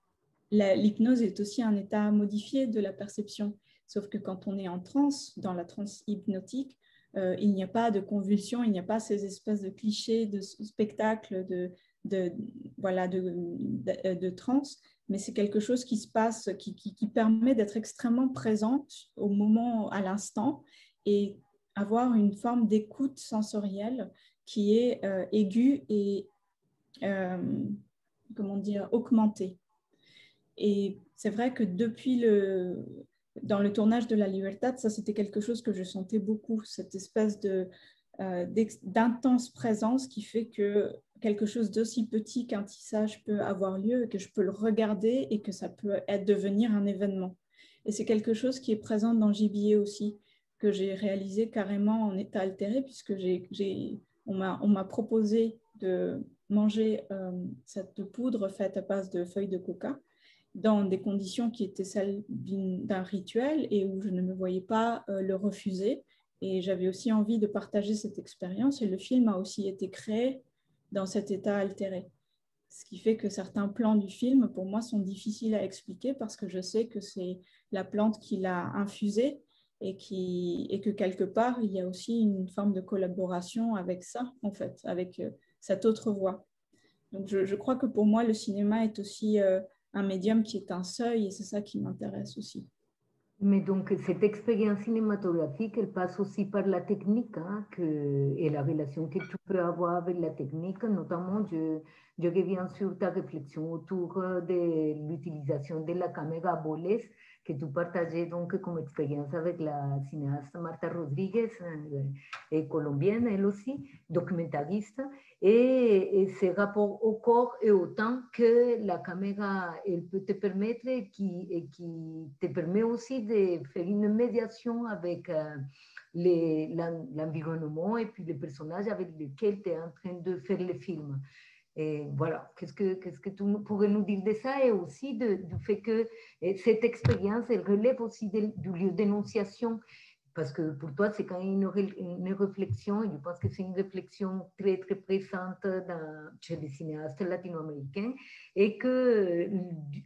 l'hypnose est aussi un état modifié de la perception. Sauf que quand on est en transe, dans la transe hypnotique, euh, il n'y a pas de convulsion, il n'y a pas ces espèces de clichés de spectacles, de, de, voilà, de, de, de transe, mais c'est quelque chose qui se passe, qui, qui, qui permet d'être extrêmement présente au moment, à l'instant, et avoir une forme d'écoute sensorielle qui est aiguë et, comment dire, augmentée. Et c'est vrai que depuis le, dans le tournage de La Libertad, ça c'était quelque chose que je sentais beaucoup, cette espèce de euh, d'intense présence qui fait que quelque chose d'aussi petit qu'un tissage peut avoir lieu que je peux le regarder et que ça peut être, devenir un événement. Et c'est quelque chose qui est présent dans Gibier aussi, que j'ai réalisé carrément en état altéré, puisque j'ai, on m'a proposé de manger euh, cette poudre faite à base de feuilles de coca dans des conditions qui étaient celles d'un rituel et où je ne me voyais pas euh, le refuser. Et j'avais aussi envie de partager cette expérience et le film a aussi été créé dans cet état altéré. Ce qui fait que certains plans du film, pour moi, sont difficiles à expliquer parce que je sais que c'est la plante qui l'a infusé et, qui, et que quelque part, il y a aussi une forme de collaboration avec ça, en fait, avec euh, cette autre voix. Donc, je, crois que pour moi, le cinéma est aussi euh, un médium qui est un seuil et c'est ça qui m'intéresse aussi. Mais donc, cette expérience cinématographique, elle passe aussi par la technique hein, que, et la relation que tu peux avoir avec la technique. Notamment, je, je reviens sur ta réflexion autour de l'utilisation de la caméra Boles que tu partageais donc comme expérience avec la cinéaste Marta Rodriguez, et colombienne elle aussi, documentariste, et, et ce rapport au corps et au temps que la caméra elle peut te permettre et qui, te permet aussi de faire une médiation avec l'environnement et puis les personnages avec lesquels tu es en train de faire le film. Et voilà, qu'est-ce que, qu'est-ce que tu pourrais nous dire de ça et aussi du fait que cette expérience, elle relève aussi du lieu d'énonciation parce que pour toi, c'est quand même une, réflexion, et je pense que c'est une réflexion très, très présente dans, chez les cinéastes latino-américains, et que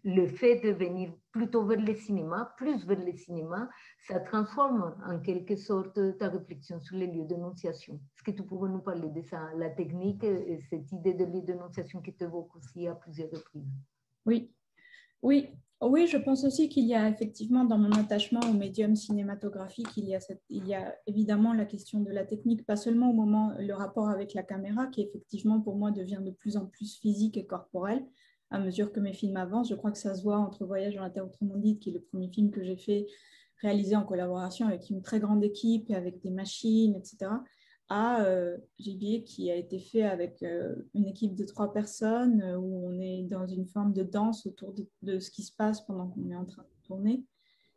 le fait de venir plutôt vers le cinéma, plus vers le cinéma, ça transforme en quelque sorte ta réflexion sur les lieux d'énonciation. Est-ce que tu pourrais nous parler de ça, la technique et cette idée de lieu d'énonciation qui t'évoque aussi à plusieurs reprises? Oui, oui, oui, je pense aussi qu'il y a effectivement dans mon attachement au médium cinématographique, il y, a évidemment la question de la technique, pas seulement au moment, le rapport avec la caméra, qui effectivement pour moi devient de plus en plus physique et corporel à mesure que mes films avancent. Je crois que ça se voit entre Voyage dans la Terre autrement qui est le premier film que j'ai fait, réalisé en collaboration avec une très grande équipe et avec des machines, etc à euh, Gibier qui a été fait avec euh, une équipe de trois personnes euh, où on est dans une forme de danse autour de, ce qui se passe pendant qu'on est en train de tourner.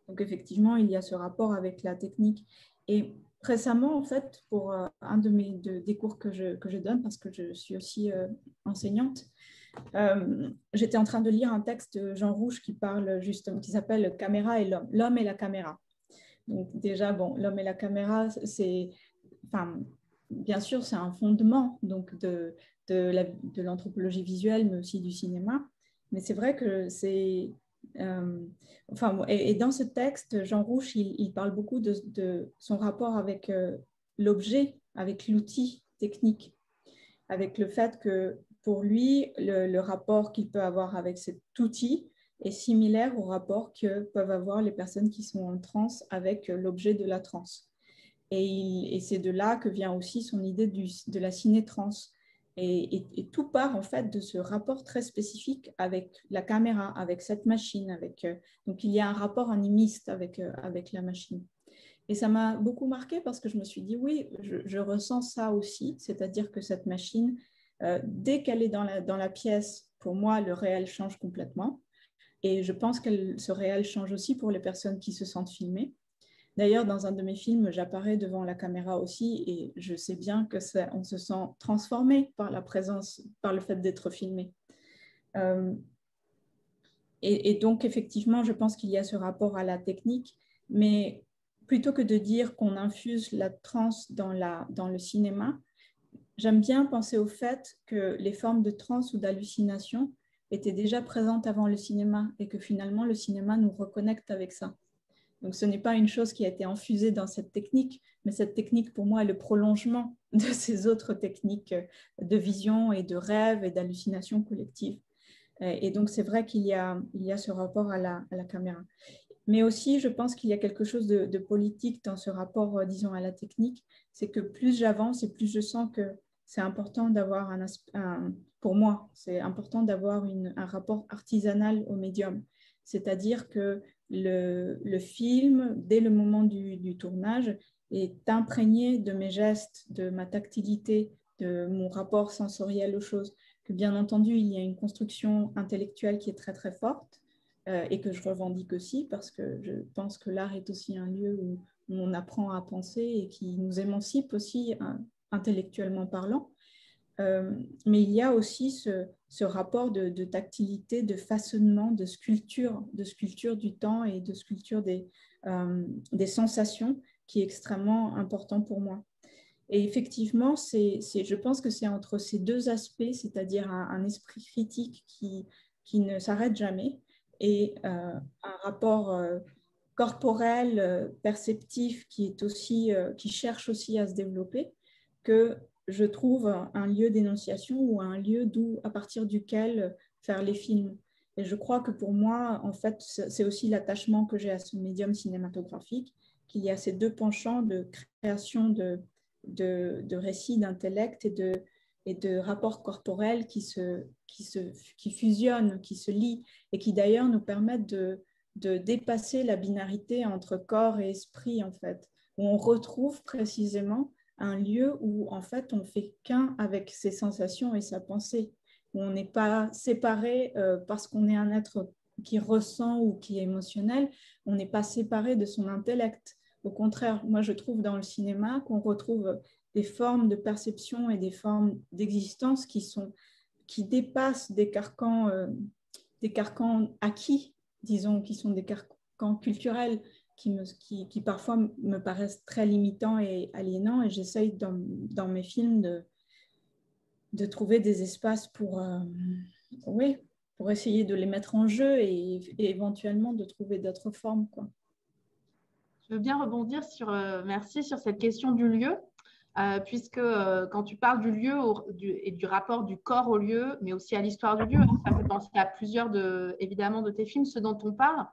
Donc effectivement, il y a ce rapport avec la technique. Et récemment, en fait, pour un de mes des cours que je, que je donne, parce que je suis aussi enseignante, j'étais en train de lire un texte de Jean Rouge qui parle justement, qui s'appelle Caméra et l'homme, l'homme et la caméra. Donc déjà, bon, l'homme et la caméra, c'est, enfin, bien sûr, c'est un fondement donc de, de l'anthropologie visuelle, mais aussi du cinéma. Mais c'est vrai que c'est... Euh, enfin, et, dans ce texte, Jean Rouche, il, parle beaucoup de, son rapport avec euh, l'objet, avec l'outil technique, avec le fait que pour lui, le, rapport qu'il peut avoir avec cet outil est similaire au rapport que peuvent avoir les personnes qui sont en transe avec l'objet de la transe. Et, c'est de là que vient aussi son idée de la ciné-trans. Et, tout part en fait de ce rapport très spécifique avec la caméra, avec cette machine. Avec, euh, donc il y a un rapport animiste avec, euh, avec la machine. Et ça m'a beaucoup marqué parce que je me suis dit, oui, je, ressens ça aussi, c'est-à-dire que cette machine, euh, dès qu'elle est dans la pièce, pour moi, le réel change complètement. Et je pense que ce réel change aussi pour les personnes qui se sentent filmées. D'ailleurs, dans un de mes films, j'apparais devant la caméra aussi et je sais bien que on se sent transformé par la présence, par le fait d'être filmé. Euh, et, donc, effectivement, je pense qu'il y a ce rapport à la technique, mais plutôt que de dire qu'on infuse la transe dans, le cinéma, j'aime bien penser au fait que les formes de transe ou d'hallucination étaient déjà présentes avant le cinéma et que finalement le cinéma nous reconnecte avec ça. Donc ce n'est pas une chose qui a été infusée dans cette technique, mais cette technique pour moi est le prolongement de ces autres techniques de vision et de rêve et d'hallucination collective. Et donc c'est vrai qu'il y, a, il y a ce rapport à la, caméra. Mais aussi, je pense qu'il y a quelque chose de, politique dans ce rapport, euh, disons, à la technique. C'est que plus j'avance et plus je sens que c'est important d'avoir un, pour moi, c'est important d'avoir un rapport artisanal au médium. C'est-à-dire que le, film, dès le moment du, du, tournage, est imprégné de mes gestes, de ma tactilité, de mon rapport sensoriel aux choses. Que bien entendu, il y a une construction intellectuelle qui est très très forte, euh, et que je revendique aussi parce que je pense que l'art est aussi un lieu où, on apprend à penser et qui nous émancipe aussi hein, intellectuellement parlant. Euh, mais il y a aussi ce, rapport de, tactilité, de façonnement, de sculpture, de sculpture du temps et de sculpture des, euh, sensations qui est extrêmement important pour moi. Et effectivement, c'est, je pense que c'est entre ces deux aspects, c'est-à-dire un, esprit critique qui, ne s'arrête jamais, et euh, un rapport euh, corporel, perceptif qui cherche aussi à se développer, que je trouve un lieu d'énonciation ou un lieu d'où, à partir duquel faire les films. Et je crois que pour moi, en fait, c'est aussi l'attachement que j'ai à ce médium cinématographique, qu'il y a ces deux penchants de création de, de, récits, d'intellect et de, et de rapports corporels qui, se, qui, se, qui fusionnent, qui se lient et qui d'ailleurs nous permettent de, de dépasser la binarité entre corps et esprit, en fait, où on retrouve précisément un lieu où, en fait, on fait qu'un avec ses sensations et sa pensée, où on n'est pas séparé euh, parce qu'on est un être qui ressent ou qui est émotionnel, on n'est pas séparé de son intellect. Au contraire, moi, je trouve dans le cinéma qu'on retrouve des formes de perception et des formes d'existence qui, sont, qui dépassent des carcans, euh, des carcans acquis, disons, qui sont des carcans culturels qui, parfois me paraissent très limitants et aliénants. Et j'essaye dans, mes films de, trouver des espaces pour, euh, oui, pour essayer de les mettre en jeu et, éventuellement de trouver d'autres formes. Quoi. Je veux bien rebondir sur, euh, merci, sur cette question du lieu. Euh, puisque quand tu parles du lieu et du rapport du corps au lieu, mais aussi à l'histoire du lieu, hein, ça fait penser à plusieurs de, évidemment de tes films, ceux dont on parle,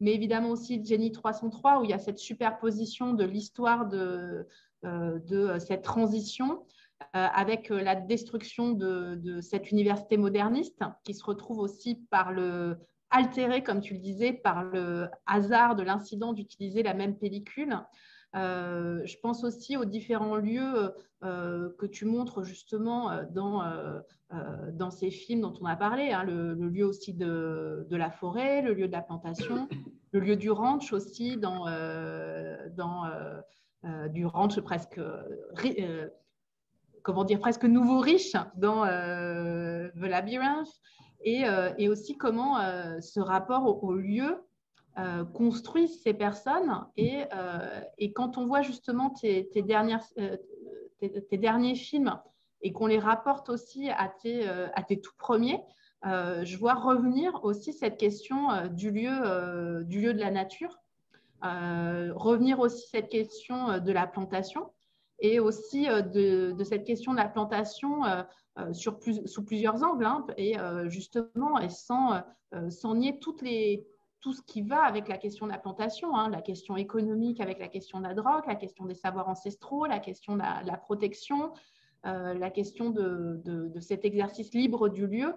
mais évidemment aussi Jenny 303, où il y a cette superposition de l'histoire de, euh, de cette transition avec la destruction de, cette université moderniste, qui se retrouve aussi par le altéré, comme tu le disais, par le hasard de l'incident d'utiliser la même pellicule. Euh, je pense aussi aux différents lieux euh, que tu montres justement euh, dans, dans ces films dont on a parlé, hein, le, lieu aussi de, de, la forêt, le lieu de la plantation, le lieu du ranch aussi, dans, dans du ranch presque comment dire, presque nouveau riche dans The Labyrinth, et, et, aussi comment ce rapport au, au lieu euh, construisent ces personnes. Et, euh, et, quand on voit justement tes, dernières, euh, tes, derniers films et qu'on les rapporte aussi à tes, à tes tout premiers, je vois revenir aussi cette question du, lieu, du lieu de la nature, revenir aussi cette question de la plantation et aussi de, de, cette question de la plantation sur plus, sous plusieurs angles, hein, et justement, et sans, sans nier toutes les, tout ce qui va avec la question de la plantation, hein, la question économique avec la question de la drogue, la question des savoirs ancestraux, la question de la, protection, euh, la question de, cet exercice libre du lieu.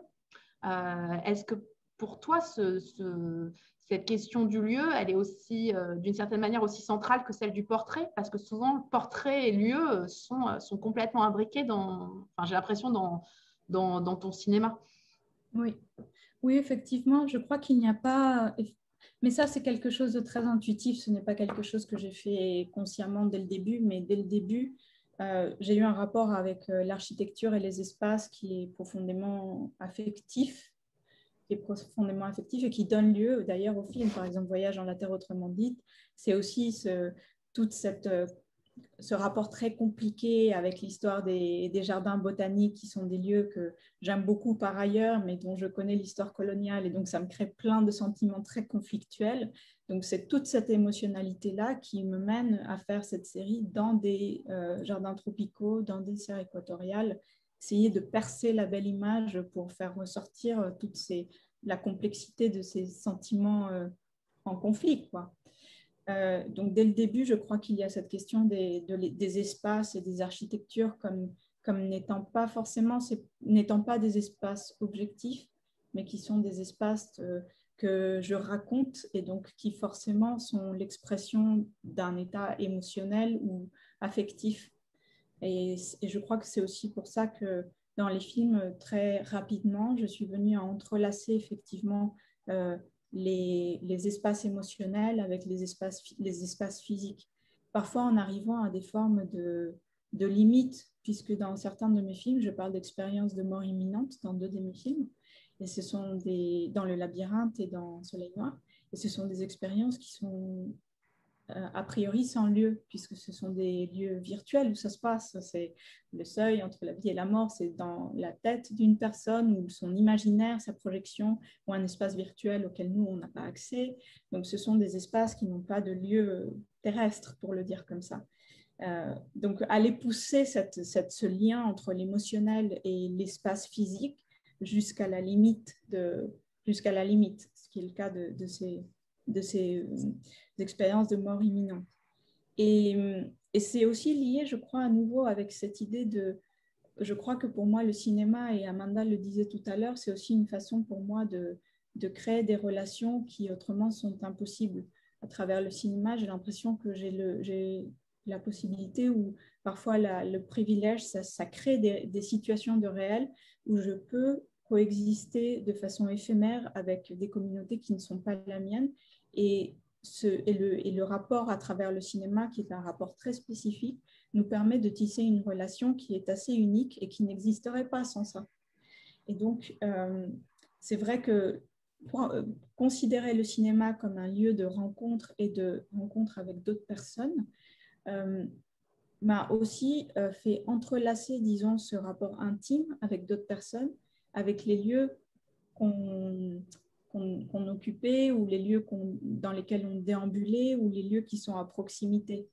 Euh, est-ce que pour toi, cette question du lieu, elle est aussi, euh, d'une certaine manière, aussi centrale que celle du portrait? Parce que souvent, le portrait et lieu sont, complètement imbriqués dans, j'ai l'impression, dans, dans ton cinéma. Oui, oui, effectivement, je crois qu'il n'y a pas. Mais ça, c'est quelque chose de très intuitif. Ce n'est pas quelque chose que j'ai fait consciemment dès le début, mais dès le début, euh, j'ai eu un rapport avec euh, l'architecture et les espaces qui est profondément affectif, qui est profondément affectif et qui donne lieu d'ailleurs au film. Par exemple, Voyage en la Terre autrement dite, c'est aussi toute cette euh, ce rapport très compliqué avec l'histoire des, jardins botaniques qui sont des lieux que j'aime beaucoup par ailleurs, mais dont je connais l'histoire coloniale et donc ça me crée plein de sentiments très conflictuels. Donc c'est toute cette émotionnalité-là qui me mène à faire cette série dans des euh, jardins tropicaux, dans des serres équatoriales, essayer de percer la belle image pour faire ressortir toute la complexité de ces sentiments. Euh, en conflit. Quoi. Donc dès le début, je crois qu'il y a cette question des, espaces et des architectures comme, n'étant pas forcément, n'étant pas des espaces objectifs, mais qui sont des espaces que je raconte et donc qui forcément sont l'expression d'un état émotionnel ou affectif. Et, je crois que c'est aussi pour ça que dans les films, très rapidement, je suis venue à entrelacer effectivement euh, les, espaces émotionnels avec les espaces, les espaces physiques. Parfois en arrivant à des formes de, de limites, puisque dans certains de mes films, je parle d'expériences de mort imminente dans deux de mes films. Et ce sont des, dans le labyrinthe et dans Soleil Noir. Et ce sont des expériences qui sont a priori sans lieu, puisque ce sont des lieux virtuels où ça se passe. C'est le seuil entre la vie et la mort, c'est dans la tête d'une personne ou son imaginaire, sa projection, ou un espace virtuel auquel nous, on n'a pas accès. Donc ce sont des espaces qui n'ont pas de lieu terrestre, pour le dire comme ça. Euh, donc aller pousser cette, ce lien entre l'émotionnel et l'espace physique, jusqu'à la limite de jusqu'à la limite, ce qui est le cas de ces, de ces euh, expériences de mort imminente. Et, et c'est aussi lié, je crois, à nouveau avec cette idée de, je crois que pour moi, le cinéma, et Amanda le disait tout à l'heure, c'est aussi une façon pour moi de, de créer des relations qui autrement sont impossibles. À travers le cinéma, j'ai l'impression que j'ai la possibilité ou parfois le privilège, ça, ça crée des, situations de réel où je peux coexister de façon éphémère avec des communautés qui ne sont pas la mienne. Et, le, rapport à travers le cinéma, qui est un rapport très spécifique, nous permet de tisser une relation qui est assez unique et qui n'existerait pas sans ça. Et donc, euh, c'est vrai que euh, considérer le cinéma comme un lieu de rencontre et de rencontre avec d'autres personnes euh, m'a aussi fait entrelacer, disons, ce rapport intime avec d'autres personnes avec les lieux qu'on occupait ou les lieux dans lesquels on déambulait ou les lieux qui sont à proximité.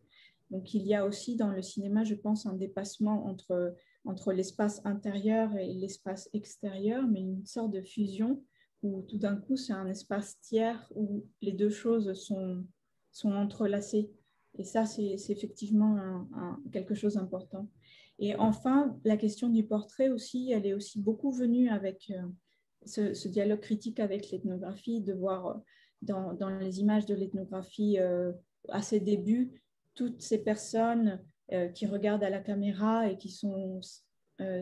Donc il y a aussi dans le cinéma, je pense, un dépassement entre, entre l'espace intérieur et l'espace extérieur, mais une sorte de fusion où tout d'un coup c'est un espace tiers où les deux choses sont, sont entrelacées. Et ça, c'est effectivement quelque chose d'important. Et enfin, la question du portrait aussi, elle est aussi beaucoup venue avec euh, ce, dialogue critique avec l'ethnographie, de voir euh, dans, les images de l'ethnographie euh, à ses débuts toutes ces personnes qui regardent à la caméra et qui sont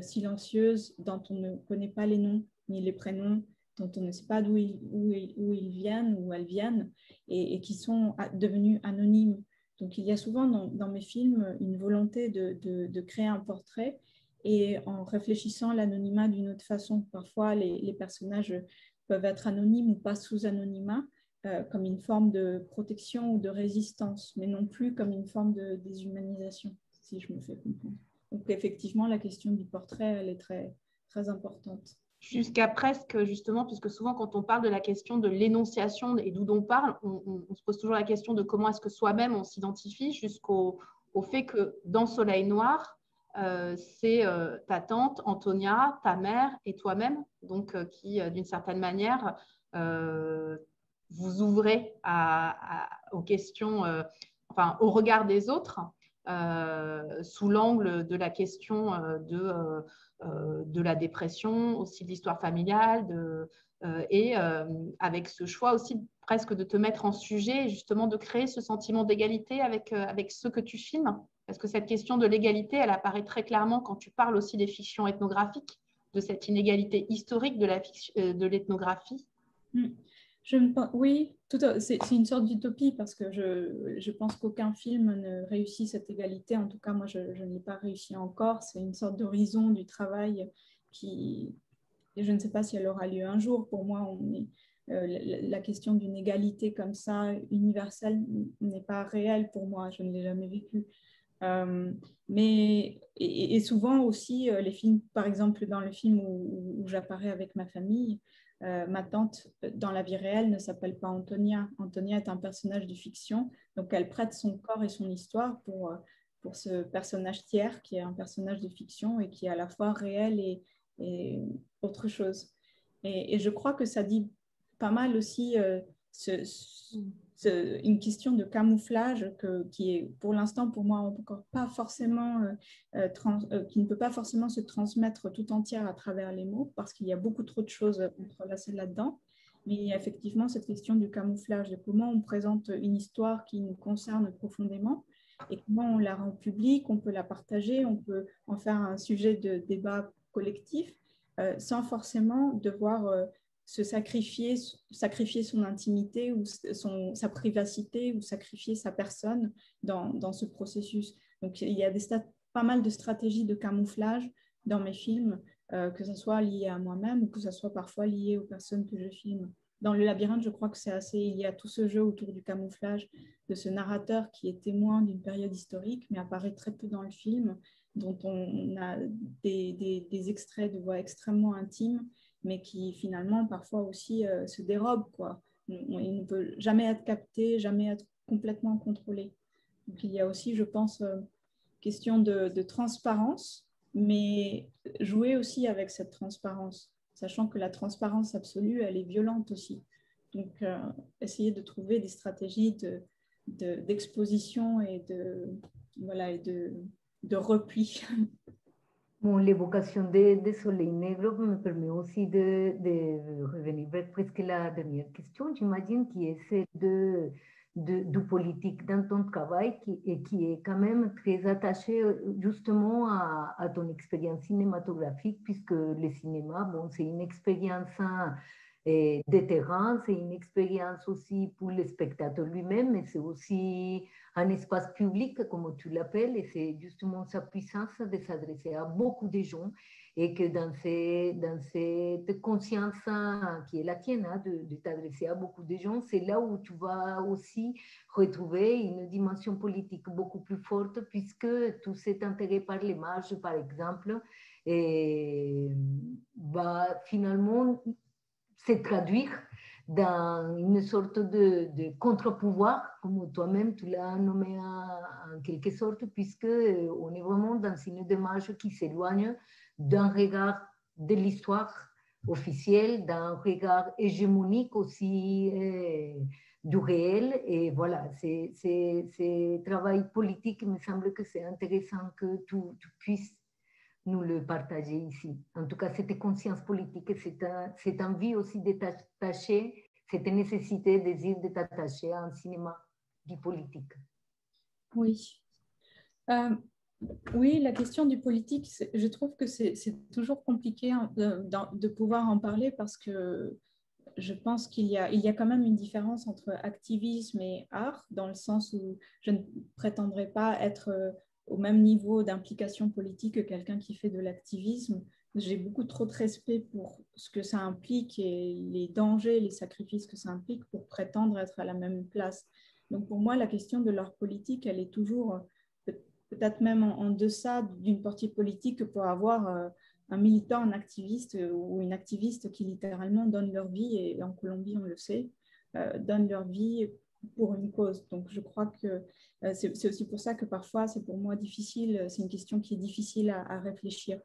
silencieuses, dont on ne connaît pas les noms ni les prénoms, dont on ne sait pas d'où ils, où, où ils, viennent, où elles viennent, et, et qui sont devenues anonymes. Donc il y a souvent dans, mes films une volonté de, créer un portrait et en réfléchissant l'anonymat d'une autre façon. Parfois, les, personnages peuvent être anonymes ou pas sous anonymat, euh, comme une forme de protection ou de résistance, mais non plus comme une forme de déshumanisation, si je me fais comprendre. Donc effectivement, la question du portrait, elle est très, très importante jusqu'à presque, justement, puisque souvent quand on parle de la question de l'énonciation et d'où on parle, on, se pose toujours la question de comment est-ce que soi-même on s'identifie, jusqu'au au fait que dans Soleil Noir, euh, c'est euh, ta tante, Antonia, ta mère et toi-même, donc euh, qui, d'une certaine manière, vous ouvrez aux questions, enfin, au regard des autres, sous l'angle de la question de la dépression, aussi de l'histoire familiale, de, et avec ce choix aussi presque de te mettre en sujet, justement de créer ce sentiment d'égalité avec, avec ceux que tu filmes? Parce que cette question de l'égalité, elle apparaît très clairement quand tu parles aussi des fictions ethnographiques, de cette inégalité historique de l'ethnographie. Mm. Je oui, c'est une sorte d'utopie parce que je, je pense qu'aucun film ne réussit cette égalité. En tout cas, moi, je, je ne l'ai pas réussi encore. C'est une sorte d'horizon du travail qui, je ne sais pas si elle aura lieu un jour. Pour moi, on est, euh, la, question d'une égalité comme ça, universelle, n'est pas réelle pour moi. Je ne l'ai jamais vécue. Euh, mais et, souvent aussi, euh, les films, par exemple, dans le film où, j'apparais avec ma famille, euh, ma tante euh, dans la vie réelle ne s'appelle pas Antonia. Antonia est un personnage de fiction, donc elle prête son corps et son histoire pour, euh, pour ce personnage tiers qui est un personnage de fiction et qui est à la fois réel et, autre chose. Et, je crois que ça dit pas mal aussi une question de camouflage que, qui est pour l'instant pour moi encore pas forcément qui ne peut pas forcément se transmettre tout entière à travers les mots parce qu'il y a beaucoup trop de choses entrelacées là-dedans. Mais il y a effectivement cette question du camouflage, de comment on présente une histoire qui nous concerne profondément et comment on la rend publique, on peut la partager, on peut en faire un sujet de débat collectif euh, sans forcément devoir euh, se sacrifier, sacrifier son intimité ou son, sa privacité ou sacrifier sa personne dans, dans ce processus. Donc il y a des pas mal de stratégies de camouflage dans mes films, euh, que ce soit lié à moi-même ou que ce soit parfois lié aux personnes que je filme dans le labyrinthe, je crois que c'est assez. Il y a tout ce jeu autour du camouflage de ce narrateur qui est témoin d'une période historique, mais apparaît très peu dans le film, dont on a des, extraits de voix extrêmement intimes, mais qui finalement parfois aussi euh, se dérobent. Quoi. Il ne peut jamais être capté, jamais être complètement contrôlé. Donc il y a aussi, je pense, euh, question de, transparence, mais jouer aussi avec cette transparence sachant que la transparence absolue, elle est violente aussi. Donc, euh, essayer de trouver des stratégies d'exposition de, et, de, voilà, et de repli. Bon, l'évocation des de Soleil Negro me permet aussi de, revenir vers presque la dernière question, j'imagine, qui est celle de de, du politique dans ton travail qui, et qui est quand même très attaché euh, justement à, à ton expérience cinématographique, puisque le cinéma, bon, c'est une expérience hein, de terrain, c'est une expérience aussi pour le spectateur lui-même, mais c'est aussi un espace public, comme tu l'appelles, et c'est justement sa puissance de s'adresser à beaucoup de gens et que dans, ces, dans cette conscience hein, qui est la tienne, hein, de, t'adresser à beaucoup de gens, c'est là où tu vas aussi retrouver une dimension politique beaucoup plus forte, puisque tout cet intérêt par l'image, par exemple, et va finalement se traduire dans une sorte de, contre-pouvoir, comme toi-même tu l'as nommé en, quelque sorte, puisque on est vraiment dans une démarche qui s'éloigne d'un regard de l'histoire officielle, d'un regard hégémonique aussi euh, du réel. Et voilà, c'est travail politique, il me semble que c'est intéressant que tu, puisses nous le partager ici. En tout cas, cette conscience politique, cette, envie aussi de t'attacher, cette nécessité, désir de t'attacher à un cinéma du politique. Oui. Euh, oui, la question du politique, je trouve que c'est toujours compliqué de, pouvoir en parler parce que je pense qu'il y, a, y a quand même une différence entre activisme et art, dans le sens où je ne prétendrai pas être euh, au même niveau d'implication politique que quelqu'un qui fait de l'activisme. J'ai beaucoup trop de respect pour ce que ça implique et les dangers, les sacrifices que ça implique pour prétendre être à la même place. Donc pour moi, la question de l'art politique, elle est toujours peut-être même en, deçà d'une partie politique que pour avoir euh, un militant, un activiste euh, ou une activiste qui littéralement donne leur vie, et en Colombie on le sait, euh, donne leur vie pour une cause. Donc je crois que c'est aussi pour ça que parfois c'est pour moi difficile, c'est une question qui est difficile à, réfléchir.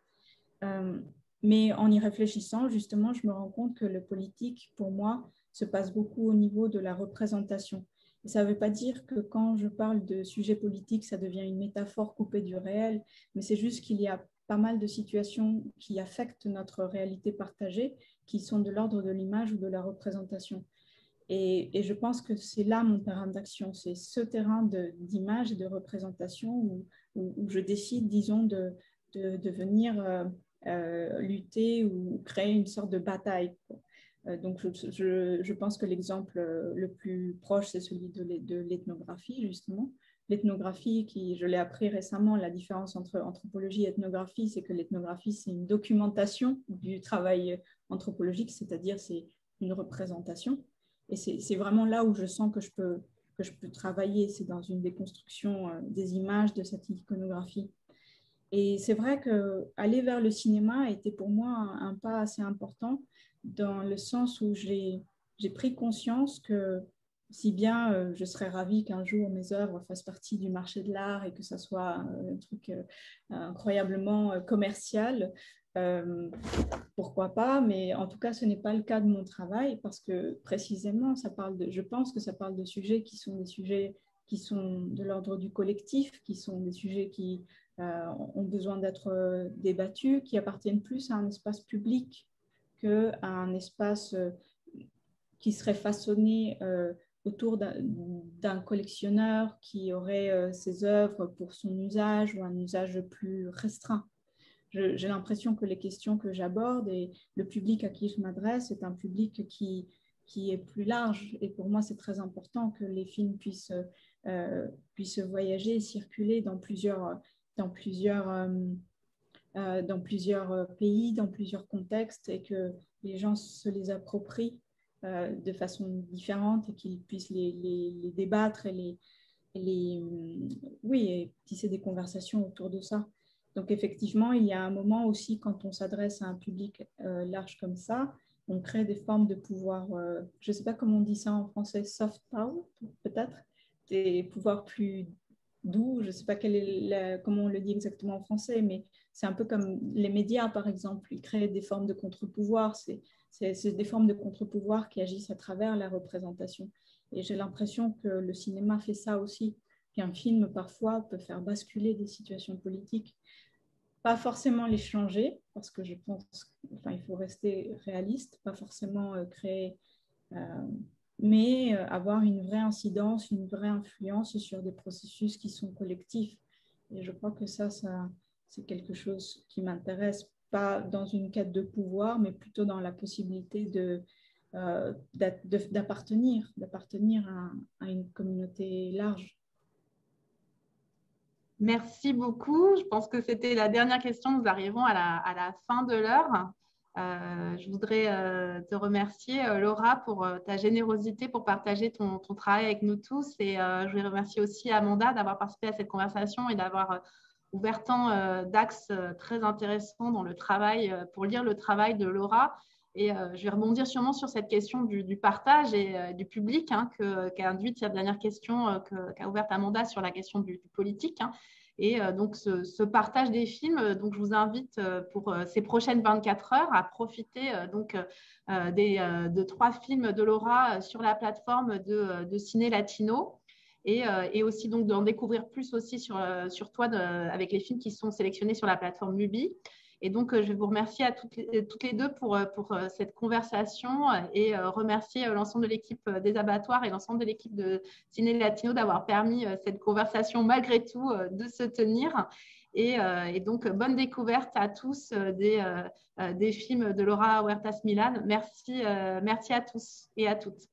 mais en y réfléchissant, justement, je me rends compte que le politique, pour moi, se passe beaucoup au niveau de la représentation. Ça ne veut pas dire que quand je parle de sujets politiques, ça devient une métaphore coupée du réel, mais c'est juste qu'il y a pas mal de situations qui affectent notre réalité partagée, qui sont de l'ordre de l'image ou de la représentation. Et, je pense que c'est là mon terrain d'action, c'est ce terrain d'image et de représentation où, je décide, disons, de, venir euh, euh, lutter ou créer une sorte de bataille. Euh, donc, je, pense que l'exemple le plus proche, c'est celui de l'ethnographie, justement. L'ethnographie, qui, je l'ai appris récemment, la différence entre anthropologie et ethnographie, c'est que l'ethnographie, c'est une documentation du travail anthropologique, c'est-à-dire c'est une représentation. Et c'est vraiment là où je sens que je peux, que je peux travailler, c'est dans une déconstruction euh, des images de cette iconographie. Et c'est vrai qu'aller vers le cinéma a été pour moi un pas assez important dans le sens où j'ai pris conscience que si bien euh, je serais ravie qu'un jour mes œuvres fassent partie du marché de l'art et que ça soit euh, un truc incroyablement commercial, pourquoi pas, mais en tout cas, ce n'est pas le cas de mon travail parce que précisément, ça parle de, je pense que ça parle de sujets qui sont des sujets qui sont de l'ordre du collectif, qui sont des sujets qui ont besoin d'être débattus, qui appartiennent plus à un espace public qu'à un espace qui serait façonné autour d'un collectionneur qui aurait euh, ses œuvres pour son usage ou un usage plus restreint. J'ai l'impression que les questions que j'aborde et le public à qui je m'adresse est un public qui, qui est plus large. Et pour moi, c'est très important que les films puissent, euh, puissent voyager et circuler dans plusieurs, dans, plusieurs, euh, dans plusieurs pays, dans plusieurs contextes et que les gens se les approprient euh, de façon différente et qu'ils puissent les, débattre les, les euh, oui, et tisser des conversations autour de ça. Donc effectivement, il y a un moment aussi quand on s'adresse à un public euh, large comme ça, on crée des formes de pouvoir, je ne sais pas comment on dit ça en français, soft power peut-être, des pouvoirs plus doux, je ne sais pas comment on le dit exactement en français, mais c'est un peu comme les médias par exemple, ils créent des formes de contre-pouvoir, c'est des formes de contre-pouvoir qui agissent à travers la représentation. Et j'ai l'impression que le cinéma fait ça aussi, qu'un film parfois peut faire basculer des situations politiques, pas forcément les changer, parce que je pense qu'il faut rester réaliste, pas forcément euh, créer, euh, mais euh, avoir une vraie incidence, une vraie influence sur des processus qui sont collectifs. Et je crois que ça, ça c'est quelque chose qui m'intéresse pas dans une quête de pouvoir, mais plutôt dans la possibilité de, d'appartenir, d'appartenir à, une communauté large. Merci beaucoup. Je pense que c'était la dernière question. Nous arrivons à la, fin de l'heure. Euh, je voudrais euh, te remercier, Laura, pour ta générosité pour partager ton, travail avec nous tous. Et je voudrais remercier aussi Amanda d'avoir participé à cette conversation et d'avoir ouvert tant euh, d'axes euh, très intéressants dans le travail, euh, pour lire le travail de Laura. Et je vais rebondir sûrement sur cette question du, partage et du public hein, qu'a induite cette dernière question qu'a ouverte Amanda sur la question du, politique. Hein. Et donc, ce, partage des films, donc je vous invite pour ces prochaines 24 heures à profiter donc, des, de trois films de Laura sur la plateforme de, Ciné Latino. Euh, et, aussi donc d'en découvrir plus aussi euh, sur toi avec les films qui sont sélectionnés sur la plateforme Mubi. Et donc, euh, je vais vous remercier à toutes les, deux pour, pour cette conversation et remercier l'ensemble de l'équipe des abattoirs et l'ensemble de l'équipe de Ciné Latino d'avoir permis cette conversation malgré tout de se tenir. Et, donc, bonne découverte à tous des, des films de Laura Huertas Milan. Merci, merci à tous et à toutes.